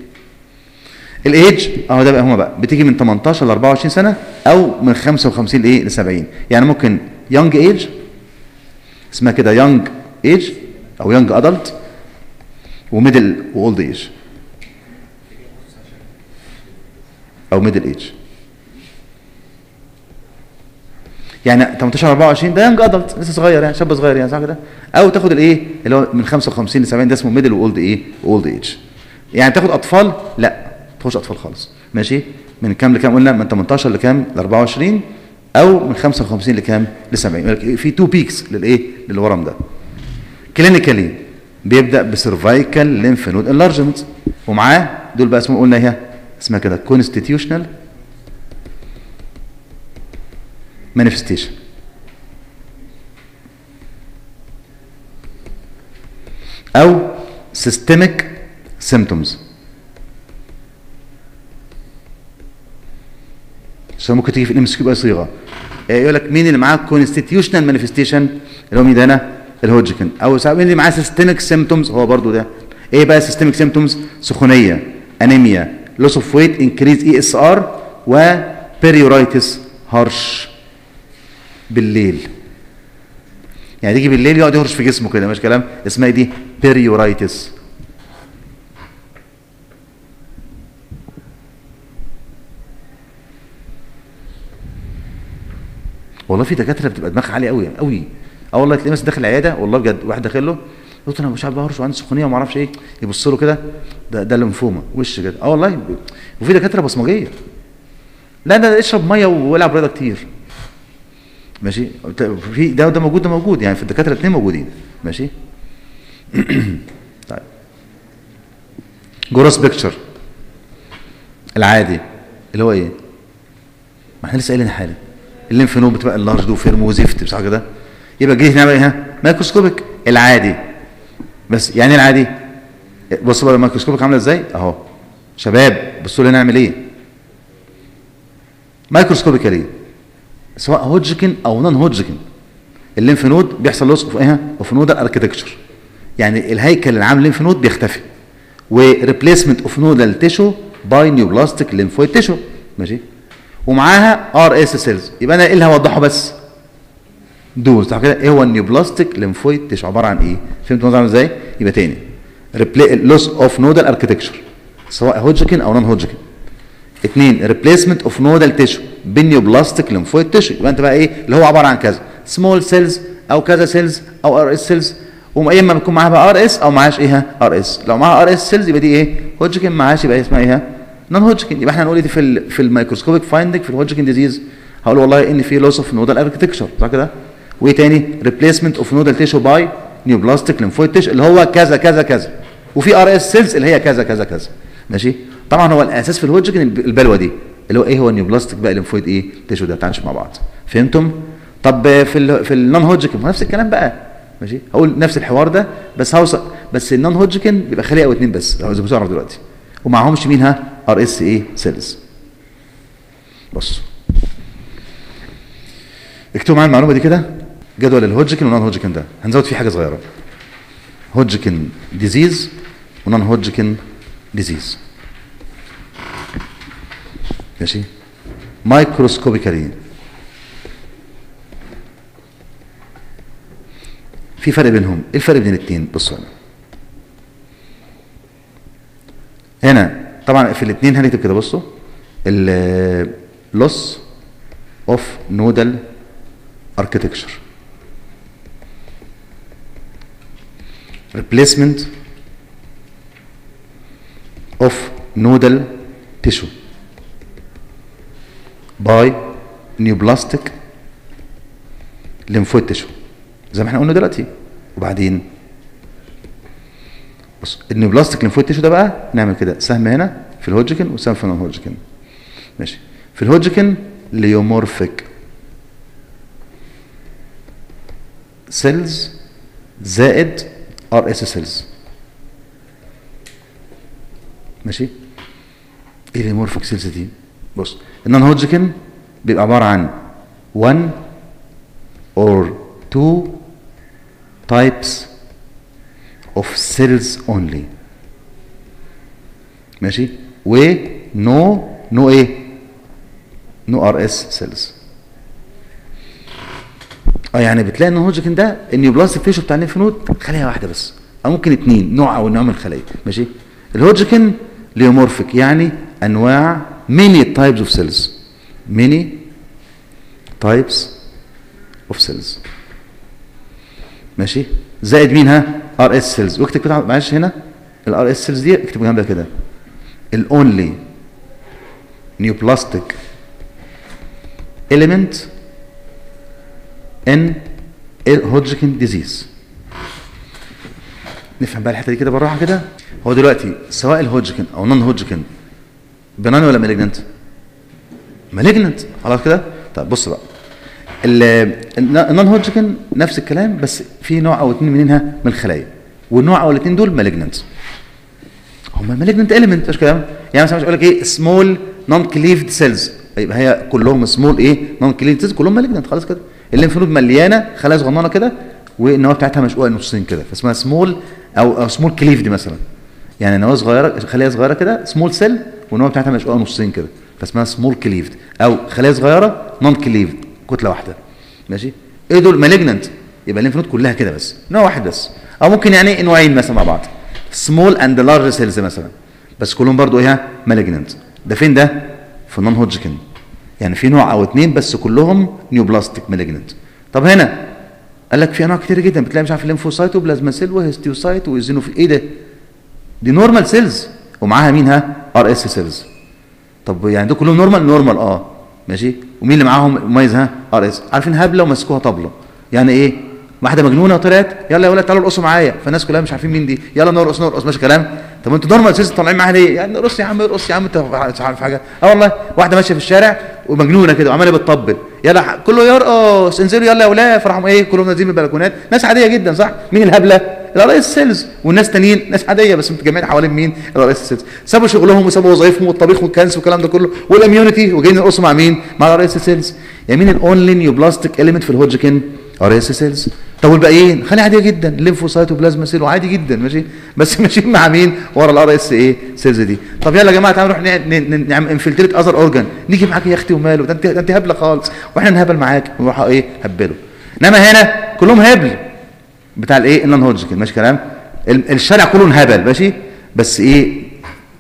الايدج أهو ده بقى هما بقى. بتيجي من 18 ل 24 سنة أو من 55 لايه ل 70 يعني ممكن young age اسمها كده young age أو young adult و middle و old age أو middle age يعني 18 24 ده young adult لسه صغير يعني شاب صغير يعني صح كده؟ أو تاخد الإيه؟ اللي هو من 55 ل 70 ده اسمه middle و old إيه old age يعني تاخد أطفال؟ لا تخش أطفال خالص. ماشي؟ من كام لكام؟ قلنا من 18 لكام؟ ل 24 أو من 55 لكام؟ ل 70 في two peaks للإيه؟ للورم ده. clinically بيبدأ ب cervical lymph node enlargement ومعاه دول بقى اسمه قلنا إيه اسمها كده constitutional manifestation أو systemic symptoms عشان ممكن تيجي في ال MCQ بقى صيغه يقول لك مين اللي معاه constitutional manifestation اللي هو مين ده الهوجكن أو مين اللي معاه systemic symptoms هو برضو ده. إيه بقى systemic symptoms سخونية انيميا loss of weight increase ESR و pruritus هرش بالليل. يعني تيجي بالليل يقعد يهرش في جسمه كده مش كلام؟ اسمها إيه دي؟ بيريورايتس والله في دكاترة بتبقى دماغها عالية قوي قوي أه والله تلاقيه مثلا داخل العياده والله بجد واحد داخل له قلت أنا مش عارف بهرش وعندي سخونية وما أعرفش إيه يبص له كده ده ده لمفوما وش كده. أه والله وفي دكاترة بصمجية. لا ده اشرب مية وألعب رياضة كتير. ماشي؟ في ده ده موجود ده موجود يعني في الدكاترة الاثنين موجودين ماشي؟ طيب. gross picture العادي. اللي هو إيه؟ ما إحنا لسه قايلين حالا. ال lymph node بتبقى enlarged و firm وزفت صح كده؟ يبقى جه نعمل إيه؟ microscopic. العادي. بس يعني العادي. بصوا بقى ال microscopic عاملة إزاي؟ أهو. شباب بصوا لي نعمل إيه. microscopically سواء هوجكن أو non Hodgkin ال lymph node بيحصل loss of إيه؟ of nodal architecture يعني الهيكل العام ال lymph node بيختفي. و replacement of nodal tissue by neoplastic lymphoid tissue ماشي؟ ومعاها RS cells يبقى أنا إيه اللي هوضحه بس؟ دول. صح كده؟ إيه هو ال neoplastic lymphoid tissue عبارة عن إيه؟ فهمت الموضوع إزاي؟ يبقى تاني. loss of nodal architecture سواء هوجكن أو non Hodgkin اثنين replacement of nodal tissue بال neoplastic lymphoid tissue يبقى انت بقى إيه؟ اللي هو عبارة عن كذا. small cells أو كذا cells أو RS cells ويا إما بيكون معاها بقى RS أو معاش إيه RS لو معاها RS cells يبقى دي إيه؟ هوجكن معاش يبقى اسمها إيه non Hodgkin يبقى إحنا هنقول إيه في ال في ال microscopic finding في ال Hodgkin disease هقول والله إن في loss of nodal architecture صح كده؟ وإيه تاني؟ replacement of nodal tissue by neoplastic lymphoid tissue اللي هو كذا كذا كذا. وفي RS cells اللي هي كذا كذا كذا. ماشي؟ طبعا هو الأساس في الهوجكن البلوه دي اللي هو إيه هو ال neoplastic بقى lymphoid إيه tissue ده تعالوا مع بعض. فهمتم؟ طب في ال في ال non Hodgkin نفس الكلام بقى ماشي؟ هقول نفس الحوار ده بس هوصل بس ال non Hodgkin بيبقى خلية أو اتنين بس زي ما بتعرف دلوقتي. ومعهمش مين ها؟ RS إيه cells بص. اكتبوا معايا المعلومة دي كده. جدول ال Hodgkin وال non-Hodgkin ده. هنزود فيه حاجة صغيرة. Hodgkin disease و non-Hodgkin disease ماشي؟ microscopically. في فرق بينهم. إيه الفرق بين الاثنين بصوا هنا هنا طبعا في الاثنين هنكتب كده بصوا. ال loss of nodal architecture replacement of nodal tissue. By neoplastic lymphoid tissue زي ما إحنا قلنا دلوقتي. وبعدين بص ال neoplastic lymphoid tissue ده بقى نعمل كده. سهم هنا في الهوجكن وسهم في ال non-Hodgkin ماشي. في ال Hodgkin pleomorphic cells زائد RS cells. ماشي. إيه ال pleomorphic cells دي؟ بص ال non-Hodgkin بيبقى عبارة عن 1 or 2 types of cells only. ماشي؟ و no no إيه no RS cells. آه يعني بتلاقي ال non-Hodgkin ده ال neoplastic tissue بتاع ال lymph node خلية واحدة بس. أو ممكن اثنين نوع أو نوع من الخلايا. ماشي؟ ال Hodgkin pleomorphic يعني أنواع many types of cells. Many types of cells. ماشي؟ زائد مين ها؟ RS cells واكتب كده معلش هنا. ال RS cells دي اكتب جنبها كده. ال only neoplastic element in Hodgkin disease نفهم بقى الحتة دي كده بالراحة كده؟ هو دلوقتي سواء الهوجكن أو non-Hodgkin benign ولا malignant؟ malignant. خلاص كده؟ طب بص بقى. ال non-Hodgkin نفس الكلام بس في نوع أو اتنين منها من الخلايا. والنوع أو الاثنين دول malignant. هم malignant element ماشي كلام يعني مثلا مش أقول لك إيه small non-cleaved cells يبقى هي كلهم small إيه non-cleaved cells كلهم malignant. خلاص كده. ال lymph node مليانة خلايا صغننة كده والنواه بتاعتها مشقوقة نصين كده. فاسمها small أو small cleaved مثلا. يعني نواه صغيرة خلية صغيرة كده small cell والنواه بتاعتها مشقوقة نصين كده فاسمها small cleaved أو خلايا صغيرة non-cleaved كتلة واحدة. ماشي؟ إيه دول؟ malignant يبقى ال lymph node كلها كده بس نوع واحد بس. أو ممكن يعني نوعين مثلا مع بعض. small and large cells مثلا. بس كلهم برضو إيه malignant ده فين ده؟ في ال non-Hodgkin يعني في نوع أو اتنين بس كلهم neoplastic malignant طب هنا قال لك في أنواع كتير جدا بتلاقي مش عارف الليمفوسايت وبلازما سيل وهيستيوسايت وايزينوفيل إيه ده؟ دي نورمال سيلز ومعاها مين ها؟ RS cells طب يعني دول كلهم normal normal آه. ماشي؟ ومين اللي معاهم مميز ها؟ RS عارفين هبلة ومسكوها طبلة. يعني إيه؟ واحدة مجنونة طلعت يلا يا ولاد تعالوا ارقصوا معايا. فالناس كلها مش عارفين مين دي. يلا نرقص نرقص ماشي كلام؟ طب أنتوا normal cells طالعين معاها ليه؟ يعني ارقص يا عم ارقص يا عم. انت عارف حاجة. آه والله. واحدة ماشية في الشارع ومجنونة كده وعمالة بتطبل. يلا كله يرقص انزلوا يلا يا ولاد. فراحوا إيه؟ كلهم نازلين من البلكونات. ناس عادية جدا صح؟ مين الهبلة؟ ال RS cells والناس تانيين ناس عادية بس متجمعين حوالين مين؟ ال RS cells سابوا شغلهم وسابوا وظائفهم والطبيخ والكنس والكلام ده كله. وال immunity وجايين يرقصوا مع مين؟ مع ال RS cells يعني مين ال only neoplastic element في ال Hodgkin؟ RS cells طب والباقيين؟ خلايا عادية جدا. lymphocyte و plasma cell وعادي جدا ماشي؟ بس ماشيين مع مين؟ ورا ال RS إيه؟ cells دي. طب يلا يا جماعة تعالوا نروح نعمل infiltrate other organ نيجي معاك يا أختي وماله. ده انت هبلة خالص. وإحنا نهبل معاك. ونروح إيه؟ هبله. إنما هنا كلهم هبل. بتاع الايه؟ ال non-Hodgkin ماشي كلام؟ الشارع كله انهبل ماشي؟ بس إيه؟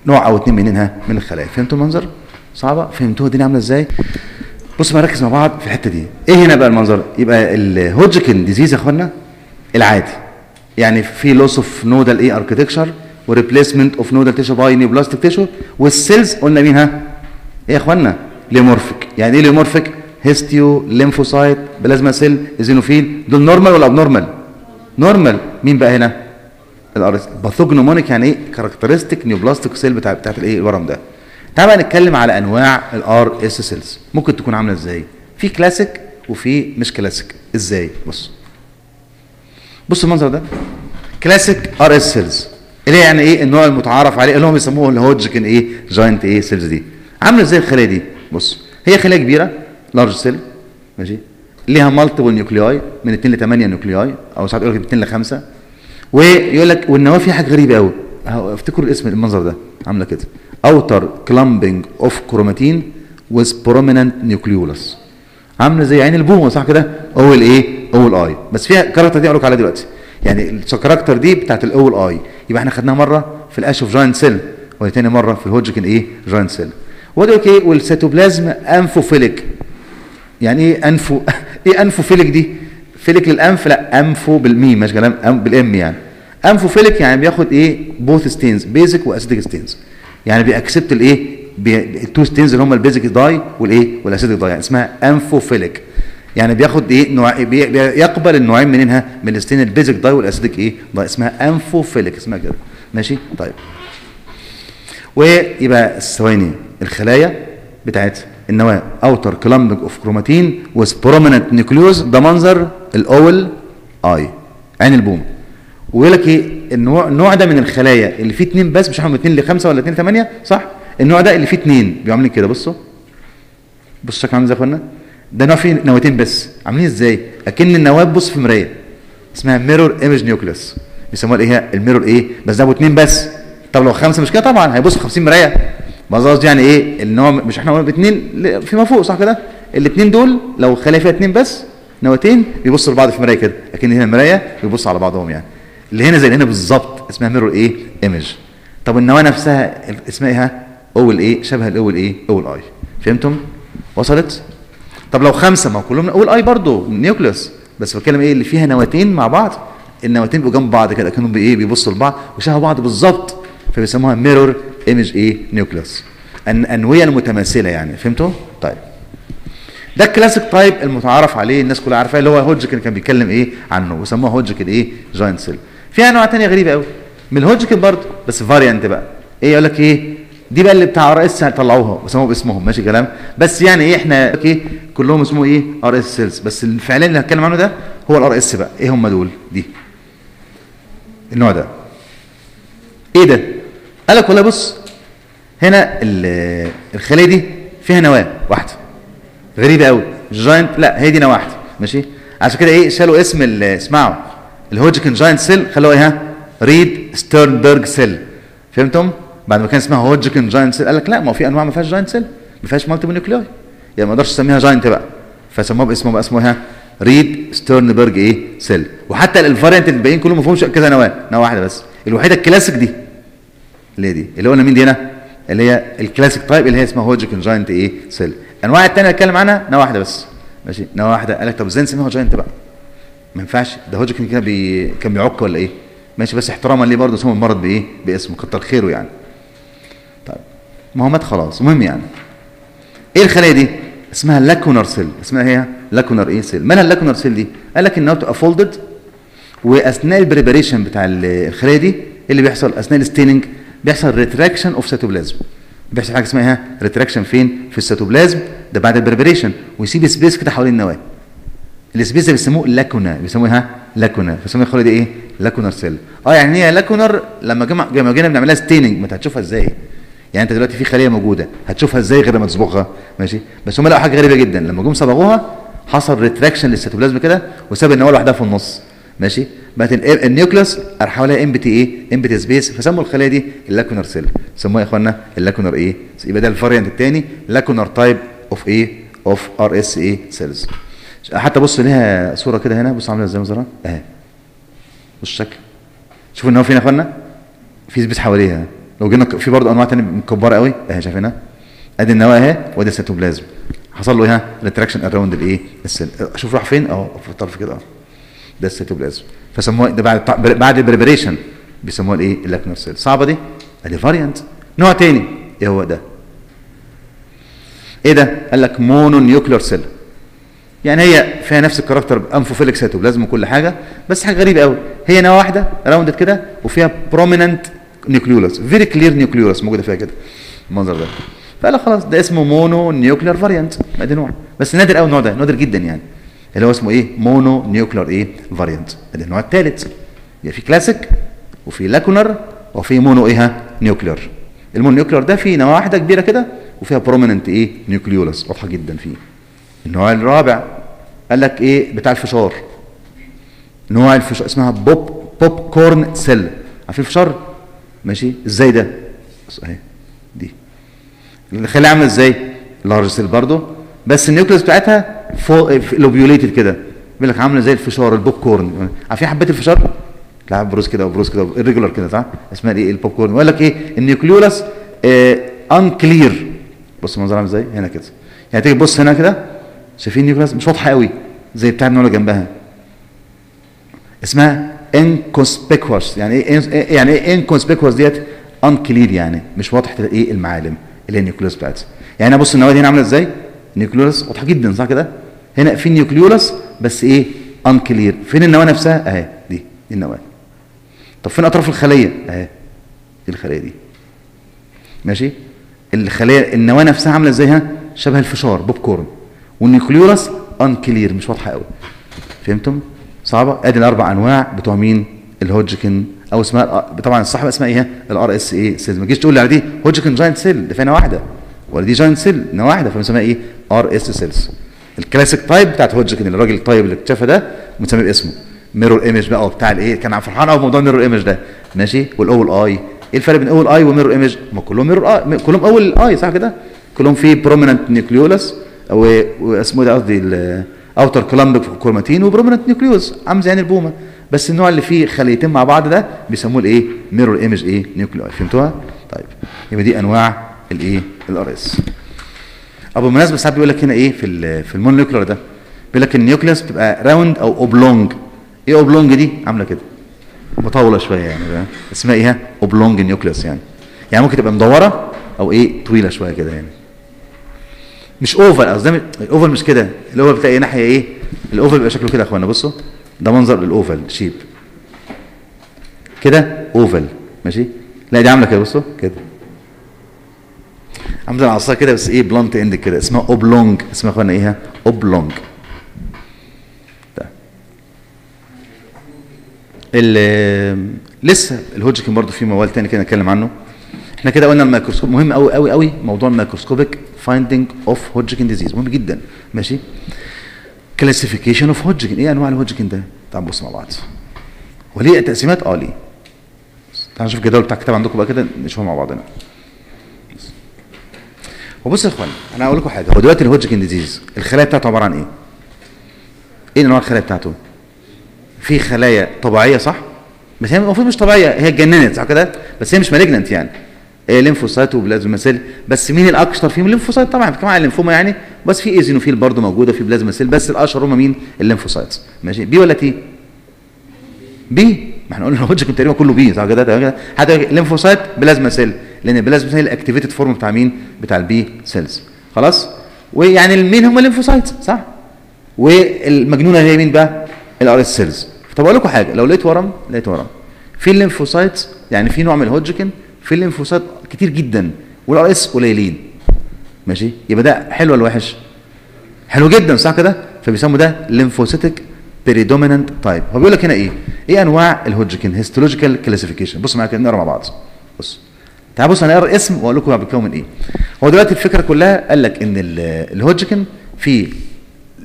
نوع أو اتنين منها من الخلايا. فهمتوا المنظر؟ صعبة؟ فهمتوها؟ الدنيا عاملة إزاي؟ بصوا بقى ركز مع بعض في الحتة دي. إيه هنا بقى المنظر؟ يبقى ال Hodgkin disease يا إخوانا؟ العادي. يعني في loss of nodal إيه؟ architecture و replacement of nodal tissue by neoplastic tissue وال cells قلنا مين؟ ها؟ إيه يا إخوانا pleomorphic. يعني إيه pleomorphic؟ histio lymphocyte plasma cell eosinophil دول normal ولا abnormal normal مين بقى هنا؟ ال RS pathognomonic يعني إيه؟ characteristic neoplastic cell بتاع بتاعت الإيه؟ الورم ده. تعال بقى نتكلم على أنواع ال RS cells ممكن تكون عاملة إزاي؟ في كلاسيك وفي مش كلاسيك إزاي؟ بص. بص المنظر ده. classic RS cells اللي هي يعني إيه؟ النوع المتعارف عليه اللي هم بيسموه الهوجكن إيه؟ giant إيه؟ cells دي. عاملة إزاي الخلايا دي؟ بص. هي خلايا كبيرة large cell ماشي. ليها multiple nuclei من 2 ل 8 nuclei أو ساعات يقول لك 2 ل 5 ويقول لك والنواه فيها حاجة غريبة قوي افتكروا الاسم المنظر ده. عاملة كده. Outer clumping of chromatin with prominent nucleolus. عاملة زي عين البومة صح كده؟ أو الايه owl eye بس فيها character دي أقول لك عليها دلوقتي. يعني ال character دي بتاعت ال owl eye يبقى إحنا خدناها مرة في ال Aschoff giant cell وتاني مرة في الهوجكن إيه؟ giant cell وده إيه والسيتوبلازم amphophilic. يعني إيه ampho إيه amphophilic دي؟ philic للأنف؟ لا ampho بالميم ماشي كلام؟ بال M يعني. amphophilic يعني بياخد إيه؟ both stains basic و acidic stains يعني بي accept الايه ال two stains اللي هم ال basic dye والايه وال acidic dye يعني اسمها amphophilic يعني بياخد إيه؟ نوع بي بيقبل النوعين منها من ال stain ال basic dye وال acidic إيه؟ dye اسمها amphophilic اسمها كده. ماشي؟ طيب. ويبقى ثواني الخلايا بتاعت النواه outer clumping of chromatin with prominent nucleolus ده منظر ال owl eye عين البوم. ويقول لك إيه؟ النوع النوع ده من الخلايا اللي فيه اثنين بس مش إحنا اثنين لخمسة ولا اثنين لثمانيه صح؟ النوع ده اللي فيه اثنين عاملين كده بصوا. بصوا شكل عامل إزاي يا إخوانا؟ ده نوع فيه نواتين بس. عاملين إزاي؟ أكن النواه بص في مراية اسمها mirror image nucleus بيسموها إيه هي؟ ال mirror إيه؟ بس ده أبو اثنين بس. طب لو خمسة مش كده؟ طبعا هيبص في 50 مراية. قصدي يعني إيه النوع مش إحنا قلنا باثنين فيما فوق صح كده؟ الاثنين دول لو خلايا فيها اثنين بس نواتين بيبصوا لبعض في مراية كده لكن هنا المراية بيبصوا على بعضهم يعني. اللي هنا زي اللي هنا بالظبط اسمها mirror إيه؟ image طب النواة نفسها اسمها إيه owl إيه؟ شبه ال owl إيه؟ owl eye فهمتم؟ وصلت؟ طب لو خمسة ما هو كلهم owl eye برضه nucleus بس بتكلم إيه؟ اللي فيها نواتين مع بعض النواتين بيبقوا جنب بعض كده كانوا بإيه؟ بيبصوا لبعض وشبه بعض بالظبط. فبيسموها mirror image إيه؟ nucleus الانويه المتماثلة يعني. فهمتوا؟ طيب. ده ال classic type المتعارف عليه الناس كلها عارفاه اللي هو هوجكن كان بيتكلم إيه؟ عنه. وسموه هوجكن إيه؟ giant cell في أنواع ثانية غريبة قوي من الهوجكن برضه بس variant بقى. إيه يقول لك إيه؟ دي بقى اللي بتاع RS طلعوها. وسموها باسمهم. ماشي كلام. بس يعني إيه؟ إحنا إيه؟ كلهم اسمه إيه؟ RS cells بس الفعلين اللي هتكلم عنه ده هو ال RS بقى. إيه هم دول؟ دي. النوع ده. إيه ده؟ قال لك والله بص هنا الخلية دي فيها نواة واحدة. غريبة قوي giant لا هي دي نواة واحدة. ماشي؟ عشان كده إيه شالوا اسم اسمعوا. ال Hodgkin giant cell خلوها إيه ها؟ Reed-Sternberg cell فهمتم؟ بعد ما كان اسمها Hodgkin giant cell قال لك لا ما هو في أنواع ما فيهاش giant cell ما فيهاش multiple nuclei يعني ما أقدرش اسميها giant بقى. فسموها باسمه بقى اسمه إيه Reed-Sternberg إيه cell وحتى ال variant الباقيين كلهم ما فيهمش كذا نواة. نواة واحدة بس. الوحيدة الكلاسيك دي. اللي هي دي اللي قلنا مين دي هنا؟ اللي هي ال classic type اللي هي اسمها Hodgkin giant إيه cell. الانواع الثانية اللي اتكلم عنها نواه واحدة بس. ماشي؟ نواه واحدة. قال لك طب إزاي نسميها giant بقى. ما ينفعش. ده هوجكن كده بي... كان بيعك ولا إيه؟ ماشي بس احتراما ليه برضه سموا المرض بإيه؟ باسمه كتر خيره يعني. طيب. ما هو مات خلاص. المهم يعني. إيه الخلايا دي؟ اسمها lacunar cell اسمها هي lacunar إيه؟ cell مالها ال lacunar cell دي؟ قال لك إنها بتبقى folded وأثناء ال preparation بتاع الخلايا دي اللي بيحصل؟ أثناء ال staining بيحصل retraction of cytoplasm بيحصل حاجة اسمها retraction فين؟ في السيتوبلازم ده بعد ال preparation ويسيب space كده حوالين النواة. ال space ده بيسموه lacuna بيسموها lacuna فسموها الخلايا دي إيه؟ lacunar cell آه يعني هي lacunar لما جمع لما جينا بنعملها staining ما انت هتشوفها إزاي؟ يعني أنت دلوقتي في خلية موجودة. هتشوفها إزاي غير لما تصبغها؟ ماشي؟ بس هم لقوا حاجة غريبة جدا. لما جم صبغوها حصل retraction لل cytoplasm كده وساب النواة لوحدها في النص. ماشي؟ بقت ال nucleus راح حواليها empty إيه؟ empty space فسموا الخلايا دي ال lacunar cell. سموها يا اخوانا ال lacunar إيه؟ يبقى ده ال variant الثاني lacunar type of إيه؟ of RS إيه؟ cells. حتى بص ليها صورة كده هنا. بص عاملة إزاي منظرها أهي. بص الشكل شوفوا النواه فين يا اخوانا في space حواليها. لو جينا في برضه أنواع ثانية مكبره قوي. أهي شايفينها؟ أدي النواة أهي وأدي السيتوبلازم. حصل له إيه؟ retraction around الإيه؟ ال cell. شوف راح فين؟ أهو في الطرف كده أهو. ده السيتوبلازم فسموها ده بعد بعد ال preparation بيسموها الإيه؟ ال lacunar cell صعبة دي؟ ادي variant نوع تاني. إيه هو ده؟ إيه ده؟ قال لك mononuclear cell. يعني هي فيها نفس ال character amphophilic cytoplasm وكل حاجة بس حاجة غريبة قوي هي نواه واحدة rounded كده وفيها prominent nucleolus very clear nucleolus موجودة فيها كده. المنظر ده. فقال خلاص ده اسمه mononuclear variant ادي نوع. بس نادر قوي النوع ده. نادر جدا يعني. اللي هو اسمه إيه؟ mononuclear إيه؟ variant. ادي النوع الثالث. يبقى في كلاسيك وفي lacunar وفي mono إيه nuclear. ال mononuclear ده فيه نواه واحدة كبيرة كده وفيها prominent إيه؟ nucleolus واضحة جدا فيه. النوع الرابع قال لك إيه؟ بتاع الفشار. نوع الفشار اسمها pop popcorn cell عارفين الفشار؟ ماشي. إزاي ده؟ اهي دي. الخليه عاملة إزاي؟ large cell برضه بس ال nucleus بتاعتها lobulated كده. بيقول لك عاملة زي الفشار البوب كورن. عارفين حبات الفشار؟ لها بروز كده وبروز كده irregular كده صح؟ اسمها إيه؟ البوب كورن. ويقول لك إيه؟ ال nucleolus unclear بص المنظر عامل إزاي؟ هنا كده. يعني تيجي تبص هنا كده شايفين ال nucleolus مش واضحة قوي زي بتاع النوع اللي جنبها. اسمها inconspicuous يعني إيه يعني إيه inconspicuous ديت؟ unclear يعني. مش واضح إيه المعالم اللي هي ال nucleolus بتاعتها. يعني بص النواة هنا عاملة إزاي؟ ال nucleolus واضحة جدا صح كده؟ هنا في nucleolus بس إيه؟ unclear فين النواة نفسها؟ أهي دي دي النواة. طب فين أطراف الخلية؟ أهي الخلية دي. ماشي؟ الخلايا النواة نفسها عاملة ازايها شبه الفشار بوب كورن. وال nucleolus unclear مش واضحة قوي فهمتم؟ صعبة؟ أدي الأربع أنواع بتوع مين؟ الهوجكن أو اسمها طبعا الصح اسمها إيه؟ ال RS إيه cells. ما تجيش تقول لي على دي Hodgkin giant cell ده فيه نواة واحدة. ولا دي giant cell نواة واحدة. فبنسميها إيه؟ RS cells. ال classic type بتاعت هوجكن الراجل الطيب اللي اكتشفها ده بنسميه باسمه. mirror image بقى وبتاع الايه كان فرحان قوي بموضوع ال mirror image ده. ماشي؟ وال owl eye إيه الفرق بين owl eye و mirror image ما كلهم mirror eye كلهم owl eye صح كده؟ كلهم في prominent nucleolus أو اسمه ده قصدي ال outer clumped chromatin و prominent nucleolus عامل زي البومة. بس النوع اللي فيه خليتين مع بعض ده بيسموه الايه mirror image إيه؟ nucleus فهمتوها؟ طيب. يبقى دي أنواع الايه ال RS أبو بالمناسبه ساعات بيقول لك هنا إيه في في ال mononuclear ده بيقول لك ال nucleus بتبقى round أو oblong إيه oblong دي؟ عاملة كده. مطولة شوية يعني بقى. اسمها إيه oblong nucleus يعني. يعني ممكن تبقى مدورة أو إيه؟ طويلة شوية كده يعني. مش oval قصدي ال oval مش كده. ال oval بتلاقي ناحية إيه؟ ال oval بيبقى شكله كده يا أخوانا. بصوا ده منظر لل oval shape كده oval ماشي؟ لا دي عاملة كده بصوا كده. عامله العصا كده بس إيه blunt end كده. اسمها oblong اسمها اخوانا إيه oblong لسه الهوجكن برضه في موال تاني كده نتكلم عنه. إحنا كده قلنا الميكروسكوب. مهم قوي قوي قوي موضوع ال microscopic finding of Hodgkin disease مهم جدا. ماشي؟ classification of Hodgkin إيه أنواع الهوجكن ده؟ تعالوا نبص مع بعض. وليه تقسيمات؟ آه ليه. تعالوا نشوف الجدول بتاع الكتاب عندكم بقى كده نشوفه مع بعضنا. وبص يا إخوان أنا هقول لكم حاجة. هو دلوقتي ال Hodgkin disease الخلايا بتاعته عبارة عن إيه؟ إيه انواع الخلايا بتاعته؟ في خلايا طبيعية صح؟ بس هي المفروض مش طبيعية هي اتجننت صح كده؟ بس هي مش malignant يعني. إيه lymphocyte و plasma cell. بس مين الأكثر؟ فيهم ال lymphocyte طبعا بنتكلم عن الليمفوما يعني. بس في eosinophil برضه موجودة في plasma cell. بس الأشهر هم مين؟ ال lymphocytes. ماشي؟ B ولا T؟ B. ما إحنا قلنا الهوجكن تقريبا كله B صح كده؟ حتى ال lymphocyte plasma cell. لأن ال plasma cell ال activated form بتاع مين؟ بتاع ال B cells خلاص؟ ويعني مين هم؟ ال lymphocyte صح؟ والمجنونة هي مين بقى؟ ال RS cells طب أقول لكم حاجة لو لقيت ورم لقيت ورم. في ال lymphocyte يعني في نوع من الهوجكن في ال lymphocyte كتير جدا والار اس قليلين. ماشي؟ يبقى ده حلو ولا وحش؟ حلو جدا صح كده؟ فبيسموا ده ليمفوسيتك بريدومينانت تايب هو بيقول لك هنا إيه؟ إيه أنواع الهوجكن هيستولوجيكال كلاسيفيكيشن بصوا معايا كده نقرا مع بعض. بص. تعال بص أنا اقرا اسم وأقول لكم بيتكون من إيه. هو دلوقتي الفكرة كلها قال لك إن الهوجكن في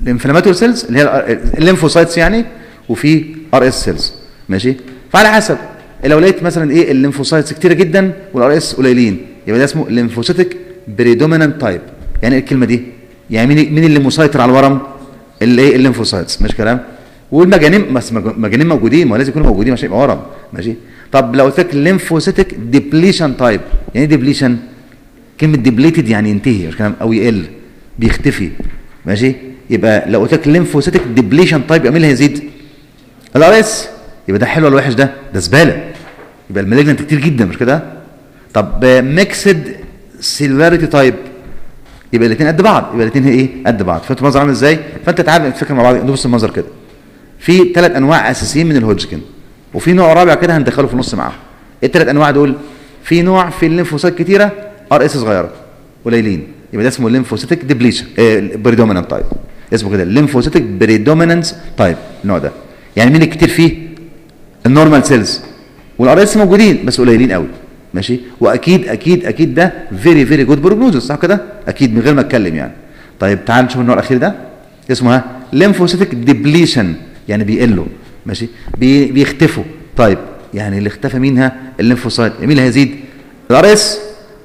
الانفلاماتوري سيلز اللي هي الليمفوسايتس يعني وفي ار اس سيلز. ماشي؟ فعلى حسب لو لقيت مثلا إيه ال lymphocytes كتيرة جدا وال RS قليلين يبقى ده اسمه lymphocytic predominant type يعني إيه الكلمة دي؟ يعني مين مين اللي مسيطر على الورم؟ اللي إيه ال lymphocytes. مش كلام؟ والمجانين بس مجانين موجودين ما لازم يكونوا موجودين عشان يبقى ورم. ماشي؟ طب لو قلت لك lymphocytic depletion type يعني إيه ديبليشن كلمة depleted يعني ينتهي مش كلام أو يقل بيختفي ماشي؟ يبقى لو قلت لك lymphocytic depletion type يبقى مين اللي هيزيد؟ ال RS يبقى ده حلو ولا وحش ده؟ ده زبالة. يبقى ال malignant كتير جدا مش كده؟ طب mixed cellularity type يبقى الاثنين قد بعض يبقى الاثنين إيه؟ قد بعض. فانت المنظر عامل إزاي؟ فأنت تعال نفكر مع بعض نبص المنظر كده. في ثلاث أنواع أساسيين من الهوجكن. وفي نوع رابع كده هندخله في النص معاهم. الثلاث انواع دول في نوع في ال lymphocyte كتيرة RS صغيرة قليلين. يبقى ده اسمه lymphocytic depletion predominant type اسمه كده lymphocytic predominance type النوع ده. يعني مين الكتير فيه؟ ال normal cells وال RS موجودين بس قليلين قوي. ماشي؟ وأكيد أكيد أكيد ده very very good prognosis صح كده؟ أكيد من غير ما أتكلم يعني. طيب تعال نشوف النوع الأخير ده. اسمه ها lymphocytic depletion يعني بيقلوا. ماشي؟ بي بيختفوا. طيب يعني اللي اختفى مين ها؟ ال lymphocyte. مين اللي هيزيد ال RS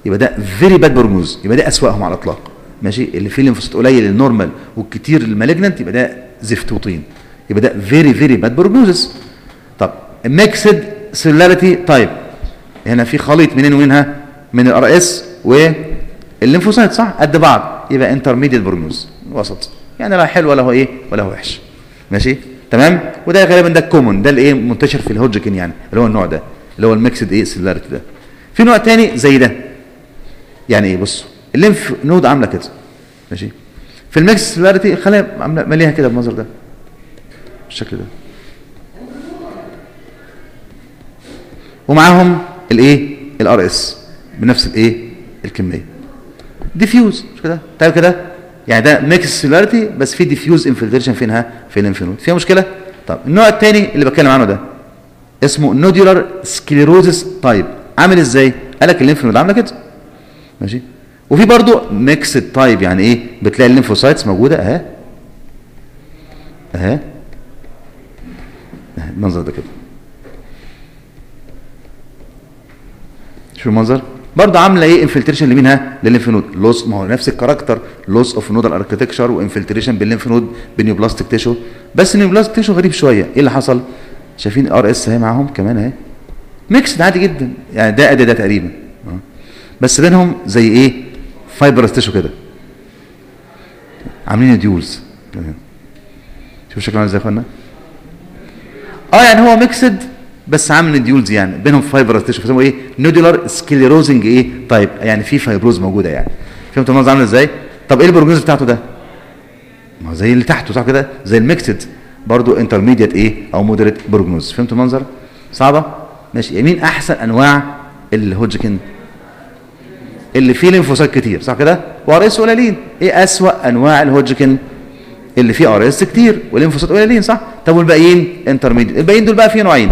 يبقى ده very bad prognosis يبقى ده أسوأهم على الإطلاق. ماشي؟ اللي فيه ال lymphocyte قليل ال normal والكتير ال malignant يبقى ده زفت وطين يبقى ده very very bad prognosis طب mixed cellularity type هنا في خليط منين وينها من ال RS وال lymphocyte صح؟ قد بعض. يبقى intermediate prognosis وسط. يعني لا حلو ولا هو إيه؟ ولا هو وحش. ماشي؟ تمام؟ وده غالبا ده ال common ده اللي إيه منتشر في الهوجكن يعني اللي هو النوع ده اللي هو ال mixed إيه؟ cellularity ده. في نوع تاني زي ده. يعني إيه؟ بص ال lymph node عاملة كده. ماشي؟ في ال mixed cellularity خليها عاملة مليها كده بالمنظر ده. بالشكل ده. ومعاهم الايه ال RS بنفس الايه الكمية. diffuse. مش كده. طيب كده. يعني ده mixed cellularity بس في diffuse infiltration فينها؟ في ال lymph node فيها مشكلة؟ طب النوع الثاني اللي بتكلم عنه ده اسمه nodular sclerosis type عامل إزاي؟ قال لك ال lymph عاملة كده. ماشي؟ وفي برضو mixed type يعني إيه؟ بتلاقي ال lymphocytes موجودة. اهي. اهي. المنظر ده كده. شوف المنظر. برضه عاملة إيه infiltration لمينها لل lymph node loss ما هو نفس الكاركتر. لوس اوف نودال اركتكشر وانفلتريشن بالليمف نود بنيوبلاستيك تيشو بس النيوبلاستيك تيشو غريب شوية. إيه اللي حصل؟ شايفين RS أهي معاهم كمان أهي. ميكس عادي جدا. يعني ده أدي ده تقريبا. بس بينهم زي إيه؟ fibrous tissue كده. عاملين nodules شوف شكلهم إزاي يا إخوانا. آه يعني هو mixed بس عامل nodules يعني بينهم fibrous tissue فسموه إيه؟ nodular sclerosing إيه؟ طيب يعني في fibrosis موجودة يعني. فهمت المنظر عامل إزاي؟ طب إيه ال prognosis بتاعته ده؟ ما هو زي اللي تحته صح كده؟ زي ال mixed برضو intermediate إيه؟ أو moderate prognosis. فهمت المنظر؟ صعبة؟ ماشي. مين أحسن أنواع الهوجكن اللي فيه lymphocyte كتير صح كده؟ و RS قليلين. إيه أسوأ أنواع الهوجكن اللي فيه RS كتير وال lymphocyte قليلين صح؟ طب والباقيين؟ intermediate الباقيين دول بقى فيه نوعين.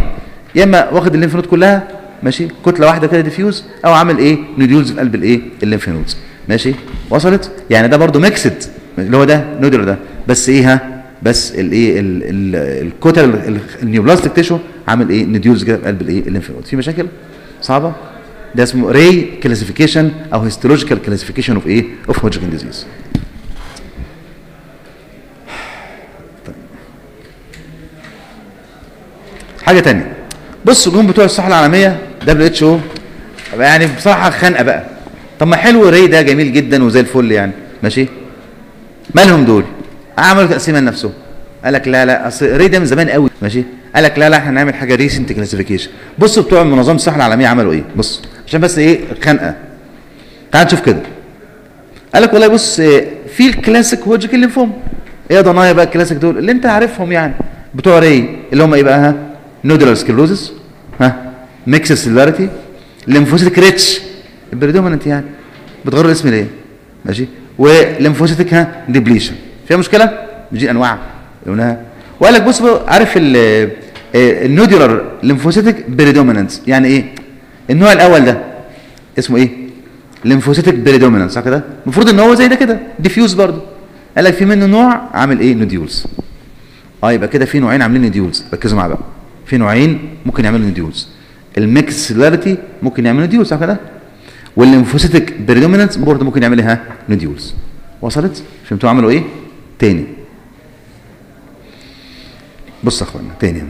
يا إما واخد ال lymph node كلها ماشي كتلة واحدة كده diffuse أو عامل إيه؟ nodules في قلب الإيه؟ ال lymph nodes ماشي؟ وصلت؟ يعني ده برضو mixed اللي هو ده nodular ده. بس إيه ها؟ بس الايه ال- ال- الكتل ال- ال neoplastic tissue عامل إيه؟ nodules كده في قلب الإيه؟ ال lymph node في مشاكل؟ صعبة؟ ده اسمه Rye classification أو histological classification of إيه؟ of Hodgkin disease حاجة تانية. بص جم بتوع الصحه العالمية WHO يعني بصراحة خانقة بقى. طب ما حلو Rye ده جميل جدا وزي الفل يعني. ماشي؟ مالهم دول؟ عملوا تقسيمه لنفسهم قال لك لا لا أصل Rye ده من زمان قوي. ماشي؟ قال لك لا لا إحنا هنعمل حاجة recent classification بص بتوع منظمة الصحه العالمية عملوا إيه؟ بص عشان بس إيه؟ خنقه تعال نشوف كده. قال لك والله بص في ال classic Hodgkin lymphoma إيه يا ضنايا بقى الكلاسيك دول؟ اللي أنت عارفهم يعني. بتوع Rye اللي هم إيه بقى؟ ها؟ nodular sclerosis ها mixed cellularity lymphocytic rich. ال predominant يعني بتغير الاسم ليه؟ ماشي. و lymphocytic ها depletion. فيها مشكلة؟ مش دي أنواع. قلناها وقال لك بص عارف آه، ال nodular lymphocytic predominant يعني إيه؟ النوع الأول ده اسمه إيه؟ lymphocytic predominant صح كده؟ المفروض إن هو زي ده كده. diffuse برضه. قال لك في منه نوع عامل إيه؟ nodules. آه يبقى كده في نوعين عاملين nodules ركزوا معايا بقى. في نوعين ممكن يعملوا nodules ال mixed cellularity ممكن يعملوا nodules صح كده وال lymphocytic predominance برضه ممكن يعمل إيه ها nodules وصلت؟ فهمتوا عملوا إيه؟ تاني. بص يا أخوانا تاني.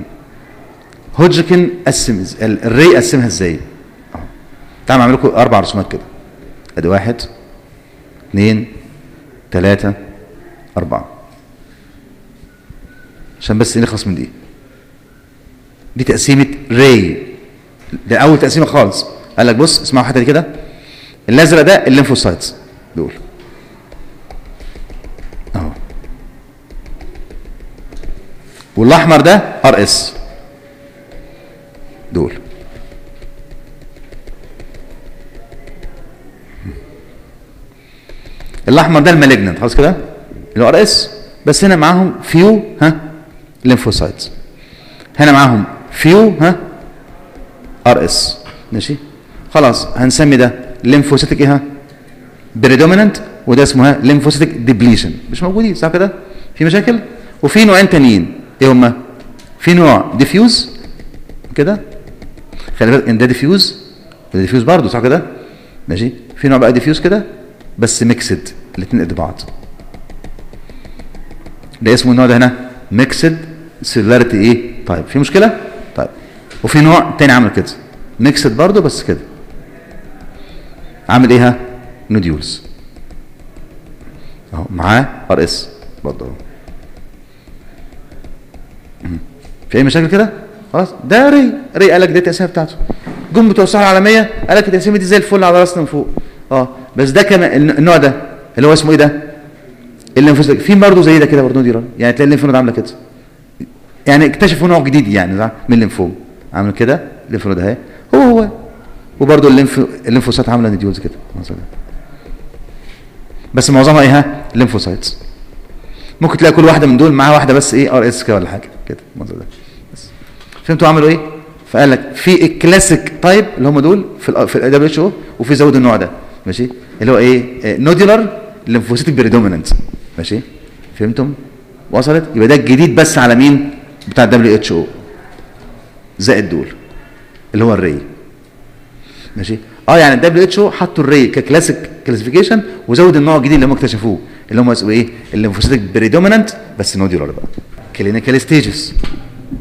هوجكن قسم ال Rye قسمها إزاي؟ أهو. تعالوا اعمل لكم أربع رسومات كده. أدي واحد اثنين ثلاثة أربعة. عشان بس نخلص من دي. دي تقسيمة Rye ده أول تقسيمة خالص. قال لك بص اسمعوا حتى دي كده. الأزرق ده ال lymphocytes دول أهو. والأحمر ده RS دول. الأحمر ده ال malignant خلاص كده؟ هو RS بس هنا معاهم few ها lymphocytes هنا معاهم few ها? RS ماشي. خلاص هنسمي ده lymphocytic إيه ها؟ predominant وده اسمه ها lymphocytic depletion مش موجودين صح كده؟ في مشاكل؟ وفي نوعين تانيين. إيه هما؟ في نوع diffuse كده؟ خلي بالك إن ده diffuse ده diffuse برضه صح كده؟ ماشي. في نوع بقى diffuse كده؟ بس mixed الاثنين قد بعض. ده اسمه النوع ده هنا mixed cellularity إيه؟ طيب في مشكلة؟ وفي نوع تاني عامل كده. mixed برضه بس كده. عامل إيه ها؟ nodules أهو معاه RS برضه أهو. في أي مشاكل كده؟ خلاص. ده Rye. Rye قال لك دي التقسيمة بتاعته. جم بتوع الصحه العالمية قال لك التقسيمة دي زي الفل على راسنا من فوق. آه بس ده الن- النوع ده اللي هو اسمه إيه ده؟ ال lymphocyte في برضه زي ده كده برضه دي يعني تلاقي ال lymph node عاملة كده. يعني اكتشفوا نوع جديد يعني؟ من الليمفوم. عامل كده ال lymph node أهي. هو هو. وبرضه ال lymph ال lymphocytes عاملة nodules كده. بس معظمها إيه ها؟ lymphocytes ممكن تلاقي كل واحدة من دول معاها واحدة بس إيه؟ RS كده ولا حاجة. كده المنظر ده. بس. فهمتوا عملوا إيه؟ فقال لك في ال classic type اللي هم دول في ال في ال WHO وفي زود النوع ده. ماشي؟ اللي هو إيه؟ nodular lymphocytic predominant ماشي؟ فهمتم؟ وصلت؟ يبقى ده الجديد بس على مين؟ بتاع ال WHO زائد دول اللي هو ال Rye ماشي؟ آه يعني ال WHO حطوا ال Rye ك classic classification وزود النوع الجديد اللي هم اكتشفوه اللي هم اسمه إيه؟ ال lymphocytic predominant بس nodular بقى. clinical stages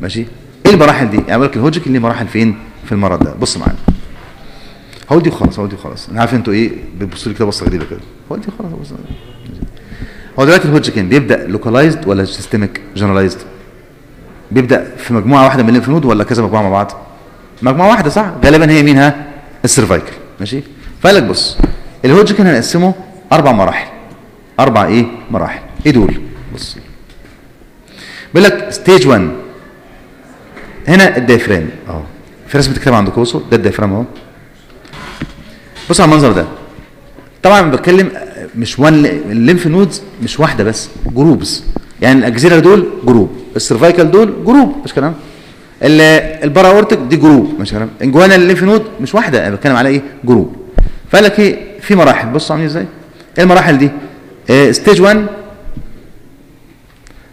ماشي؟ إيه المراحل دي؟ يعني بقول لك الهوجكن ليه مراحل فين؟ في المرض ده. بص معايا هقول دي وخلاص هقول دي وخلاص. أنا عارف إنتوا إيه؟ بتبصوا لي كده بصة غريبة كده. هقول دي وخلاص هو دلوقتي الهوجكن بيبدأ localized ولا systemic generalized بيبدأ في مجموعة واحدة من ال lymph node ولا كذا مجموعة مع بعض؟ مجموعة واحدة صح؟ غالبا هي مين ها ال cervical ماشي؟ فقال لك بص الهوجكن هنقسمه أربع مراحل. أربع إيه؟ مراحل. إيه دول؟ بص. بيقول لك stage 1 هنا ال diaphragm أهو. في رسمه الكتاب عندكم بصوا ده ال diaphragm أهو. بصوا على المنظر ده. طبعا بتكلم مش one ال lymph nodes مش واحدة بس groups يعني ال axillary دول group ال cervical دول group مش كلام؟ ال para-aortic دي group مش كلام؟ inguinal ال lymph node مش واحدة أنا بتكلم على إيه؟ group. فقال لك إيه؟ في مراحل. بصوا عاملين إزاي؟ إيه المراحل دي؟ stage 1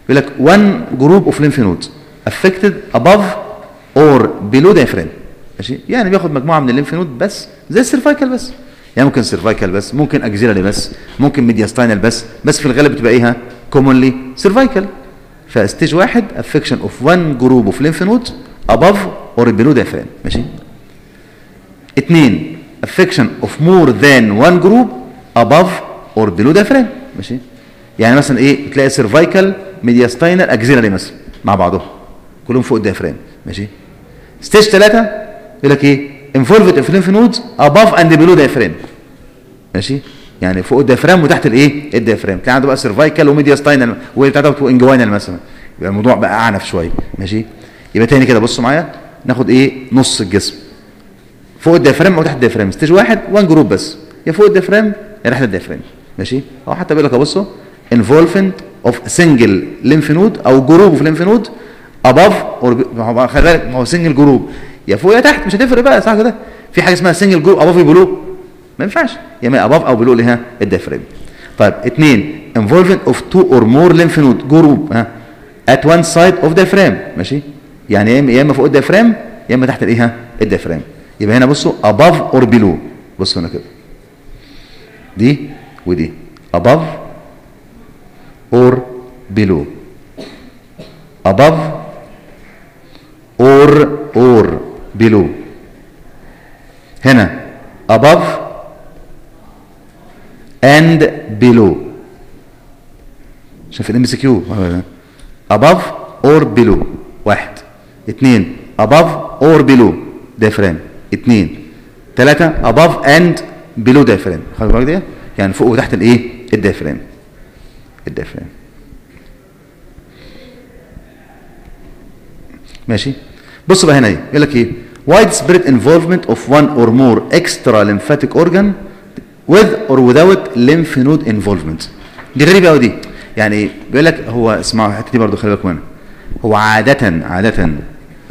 بيقول لك 1 group of lymph nodes affected above or below diaphragm ماشي؟ يعني بياخد مجموعة من ال lymph node بس زي ال cervical بس. يعني ممكن cervical بس ممكن axillary بس ممكن mediastinal بس بس في الغالب بتبقى إيه commonly cervical. ف stage واحد affection of 1 group of lymph node above or below diaphragm ماشي؟ اثنين affection of more than 1 group above or below diaphragm ماشي؟ يعني مثلا إيه؟ تلاقي cervical mediastinal axillary مثلا مع بعضهم. كلهم فوق ال diaphragm ماشي؟ stage 3 يقول لك إيه involved في lymph nodes above and below diaphragm ماشي؟ يعني فوق ال diaphragm وتحت الايه؟ ال diaphragm. تلاقي عنده بقى cervical و mediastinal وبتاعته inguinal مثلا. يبقى الموضوع بقى أعنف شوية. ماشي؟ يبقى تاني كده بصوا معايا. ناخد إيه؟ نص الجسم. فوق ال diaphragm أو تحت ال diaphragm. stage واحد one group بس. يا فوق ال diaphragm يا تحت ال diaphragm. ماشي؟ أو حتى بيقول لك بصوا. involvement of single lymph node أو group of lymph node above خلي بالك ما هو single group يا فوق يا تحت مش هتفرق بقى صح كده؟ في حاجة اسمها single group above below ما ينفعش. يا اما above أو below اللي هي ال diaphragm طيب اثنين involvement of two or more lymph node group ها at one side of diaphragm ماشي؟ يعني يا اما فوق ال diaphragm يا إما تحت الإيه؟ ال diaphragm يبقى هنا بصوا اباف اور بلو بصوا هنا كده. دي ودي. above or below. above or or below. هنا. above and below شايف ال MCQ above or below واحد. اثنين above or below diaphragm اثنين ثلاثة above and below diaphragm خد بالك ده يعني فوق وتحت الايه؟ ال diaphragm ال diaphragm ماشي. بص بقى هنا إيه يقول لك إيه؟ widespread involvement of one or more extralymphatic organ with or without lymph node involvement. دي غريبة قوي دي. يعني بيقول لك هو اسمعوا الحتة دي برضه خلي بالكم منها. هو عادة عادة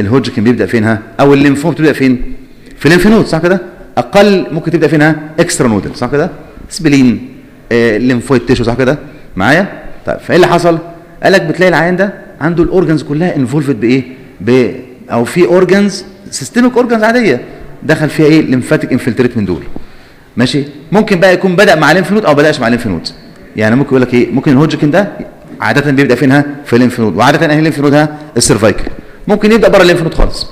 الهوجكن بيبدأ فين ها؟ أو الليمفوم بتبدأ فين؟ في ال lymph node صح كده؟ أقل ممكن تبدأ فين ها؟ extranodal صح كده؟ spleen آه lymphoid tissue صح كده؟ معايا؟ طيب فإيه اللي حصل؟ قال لك بتلاقي العيان ده عنده ال organs كلها involved بإيه؟ ب أو في organs systemic organs عادية. دخل فيها إيه؟ lymphatic infiltrate من دول. ماشي؟ ممكن بقى يكون بدأ مع lymph node أو بدأش مع lymph node يعني ممكن يقول لك إيه؟ ممكن الهوجكن ده عادة بيبدأ فينها في ال lymph node وعادة إيه ال lymph node ها؟ ال cervical ممكن يبدأ بره ال lymph node خالص.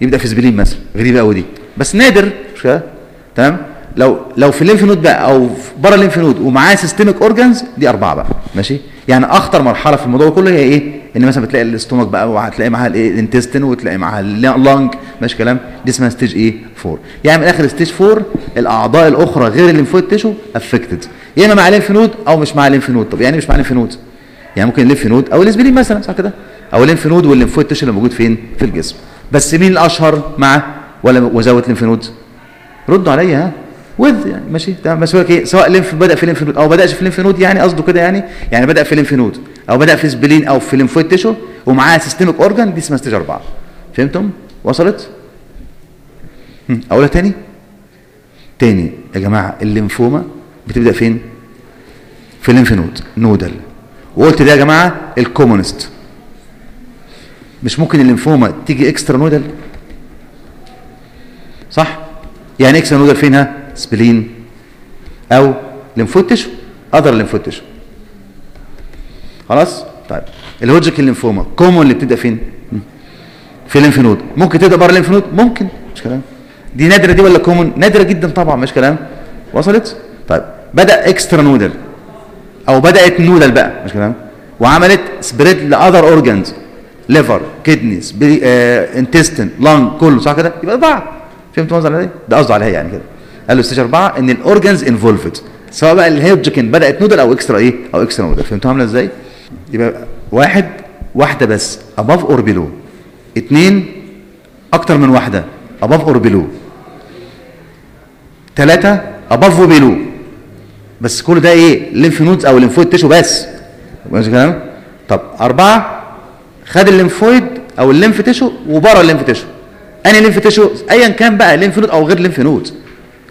يبدأ في spleen مثلا. غريبة قوي دي. بس نادر. مش تمام؟ لو لو في ال lymph node بقى أو بره ال lymph node ومعاه systemic organs دي أربعة بقى ماشي؟ يعني أخطر مرحلة في الموضوع كله هي إيه؟ إن مثلا بتلاقي ال stomach بقى وهتلاقي معاها الايه ال intestine وتلاقي معاها ال lung ماشي كلام؟ دي اسمها stage إيه 4 يعني من اخر stage 4 الأعضاء الأخرى غير ال lymphoid tissue affected يا إما مع lymph node أو مش مع lymph node طب يعني مش مع lymph node يعني ممكن ال lymph node أو ال spleen مثلا صح كده؟ أو ال lymph node وال lymphoid tissue اللي موجود فين؟ في الجسم. بس مين الأشهر مع ولا without lymph node ردوا عليا ها؟ with يعني ماشي؟ تمام؟ بس سواء lymph بدأ في lymph node أو بدأش في lymph node يعني قصده كده يعني يعني بدأ في lymph node أو بدأ في spleen أو في lymphoid tissue ومعاه systemic organ دي اسمها stage 4 فهمتم؟ وصلت؟ أقولها تاني؟ تاني. يا جماعة الليمفوما بتبدأ فين؟ في ال lymph node nodal. وقلت ده يا جماعة ال commonest. مش ممكن الليمفوما تيجي extranodal؟ صح؟ يعني extranodal فينها spleen أو tissue other tissue خلاص؟ طيب. ال Hodgkin ال lymphoma common اللي بتبدأ فين. في ال lymph node ممكن تبدأ بره ال lymph node ممكن. مش كلام. دي نادرة دي ولا common؟ نادرة جدا طبعا مش كلام. وصلت؟ طيب. بدأ extranodal أو بدأت nodal بقى مش كلام. وعملت spread ل other organs liver kidneys intestine lung كله صح كده؟ يبقى اربعه فهمت قصدي على إيه؟ ده قصده عليها يعني كده. قال له stage اربعه إن ال organs involved سواء بقى الهيوجيكن بدأت nodal أو extra إيه؟ أو extranodal. فهمتوا عاملة إزاي؟ يبقى واحد واحدة بس. above or below. اثنين أكتر من واحدة. above اور below. ثلاثة above وبيلو بس كل ده إيه؟ lymph nodes أو lymphoid tissue بس. ماشي كلام؟ طب أربعة خد ال lymphoid أو ال lymph tissue وبره ال lymph tissue أنهي lymph tissue ايا كان بقى lymph node أو غير lymph node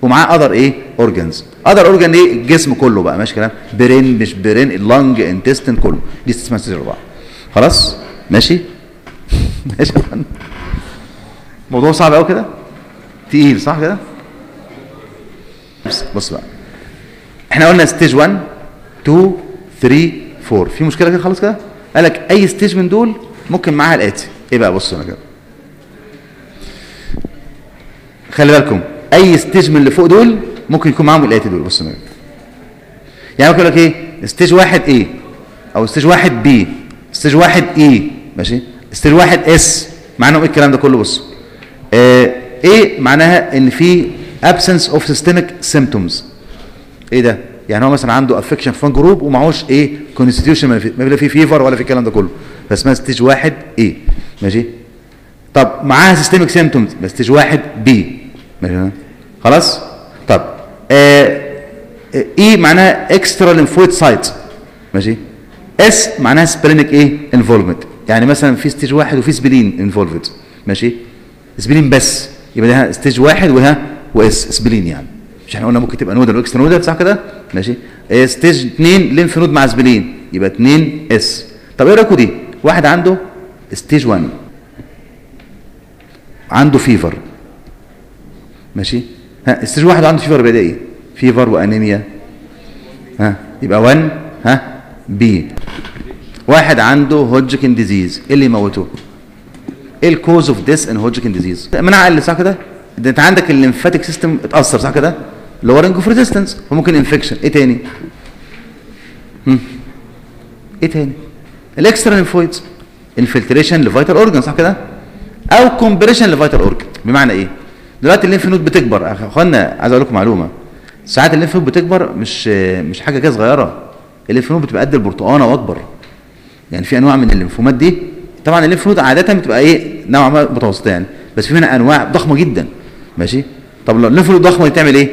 ومعاه other إيه organs other organ إيه الجسم كله بقى ماشي كلام؟ brain مش brain ال lung intestine كله. دي اسمها stage اربعه خلاص؟ ماشي؟ ماشي يا فندم. موضوع صعب قوي كده؟ تقيل صح كده؟ بص بص بقى. إحنا قلنا stage 1 2 3 4 في مشكلة كده خالص كده؟ قال لك أي stage من دول ممكن معاها الآتي. إيه بقى؟ بصوا هنا كده. خلي بالكم. أي stage من اللي فوق دول ممكن يكون معاهم الاتي دول. كده. يعني ممكن لك إيه؟ stage واحد A أو stage واحد B stage واحد E ماشي؟ stage واحد S معناه إيه الكلام ده كله؟ بص. A معناها إن في absence of systemic symptoms. إيه ده؟ يعني هو مثلا عنده affection في group ومعهوش إيه constitution ما في fever ولا في الكلام ده كله. فاسمها stage واحد A ماشي؟ طب معاها systemic symptoms بس stage واحد B خلاص؟ طب آه E معناها extra lymphoid site ماشي؟ S معناها splenic إيه؟ involvement يعني مثلا في stage واحد وفي spleen involved ماشي؟ spleen بس. يبقى ده stage واحد وها و S spleen يعني. مش إحنا قلنا ممكن تبقى nodal و extra nodal صح كده؟ ماشي؟ آه stage 2 lymph node مع spleen يبقى 2 S طب إيه رايكم دي؟ واحد عنده stage 1 عنده fever ماشي؟ ها stage واحد عنده fever ده إيه fever وأنيميا. ها يبقى 1 ها B واحد عنده Hodgkin disease إيه اللي يموته؟ إيه ال cause of death in Hodgkin disease مناعه أقل صح كده؟ ده انت عندك ال lymphatic system اتأثر صح كده؟ lowering of resistance فممكن infection إيه تاني؟ هم. إيه تاني؟ ال extra lymphoids infiltration ل vital organ صح كده؟ أو compression ل vital organ بمعنى إيه؟ دلوقتي ال lymph node بتكبر. يا أخوانا عايز أقول لكم معلومة. ساعات ال lymph node بتكبر مش مش حاجة كده صغيرة. ال lymph node بتبقى قد البرتقانة وأكبر. يعني في أنواع من الليمفومات دي. طبعا ال lymph node عادة بتبقى إيه؟ نوعا ما متوسطه يعني بس في منها أنواع ضخمة جدا. ماشي؟ طب لو ال lymph node ضخمة تعمل إيه؟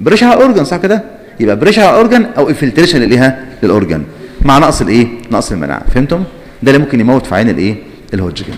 pressure على organ صح كده؟ يبقى pressure على organ أو infiltration للايه لل organ. مع نقص الإيه؟ نقص المناعة. فهمتم؟ ده اللي ممكن يموت في عين الإيه؟ الهوجكن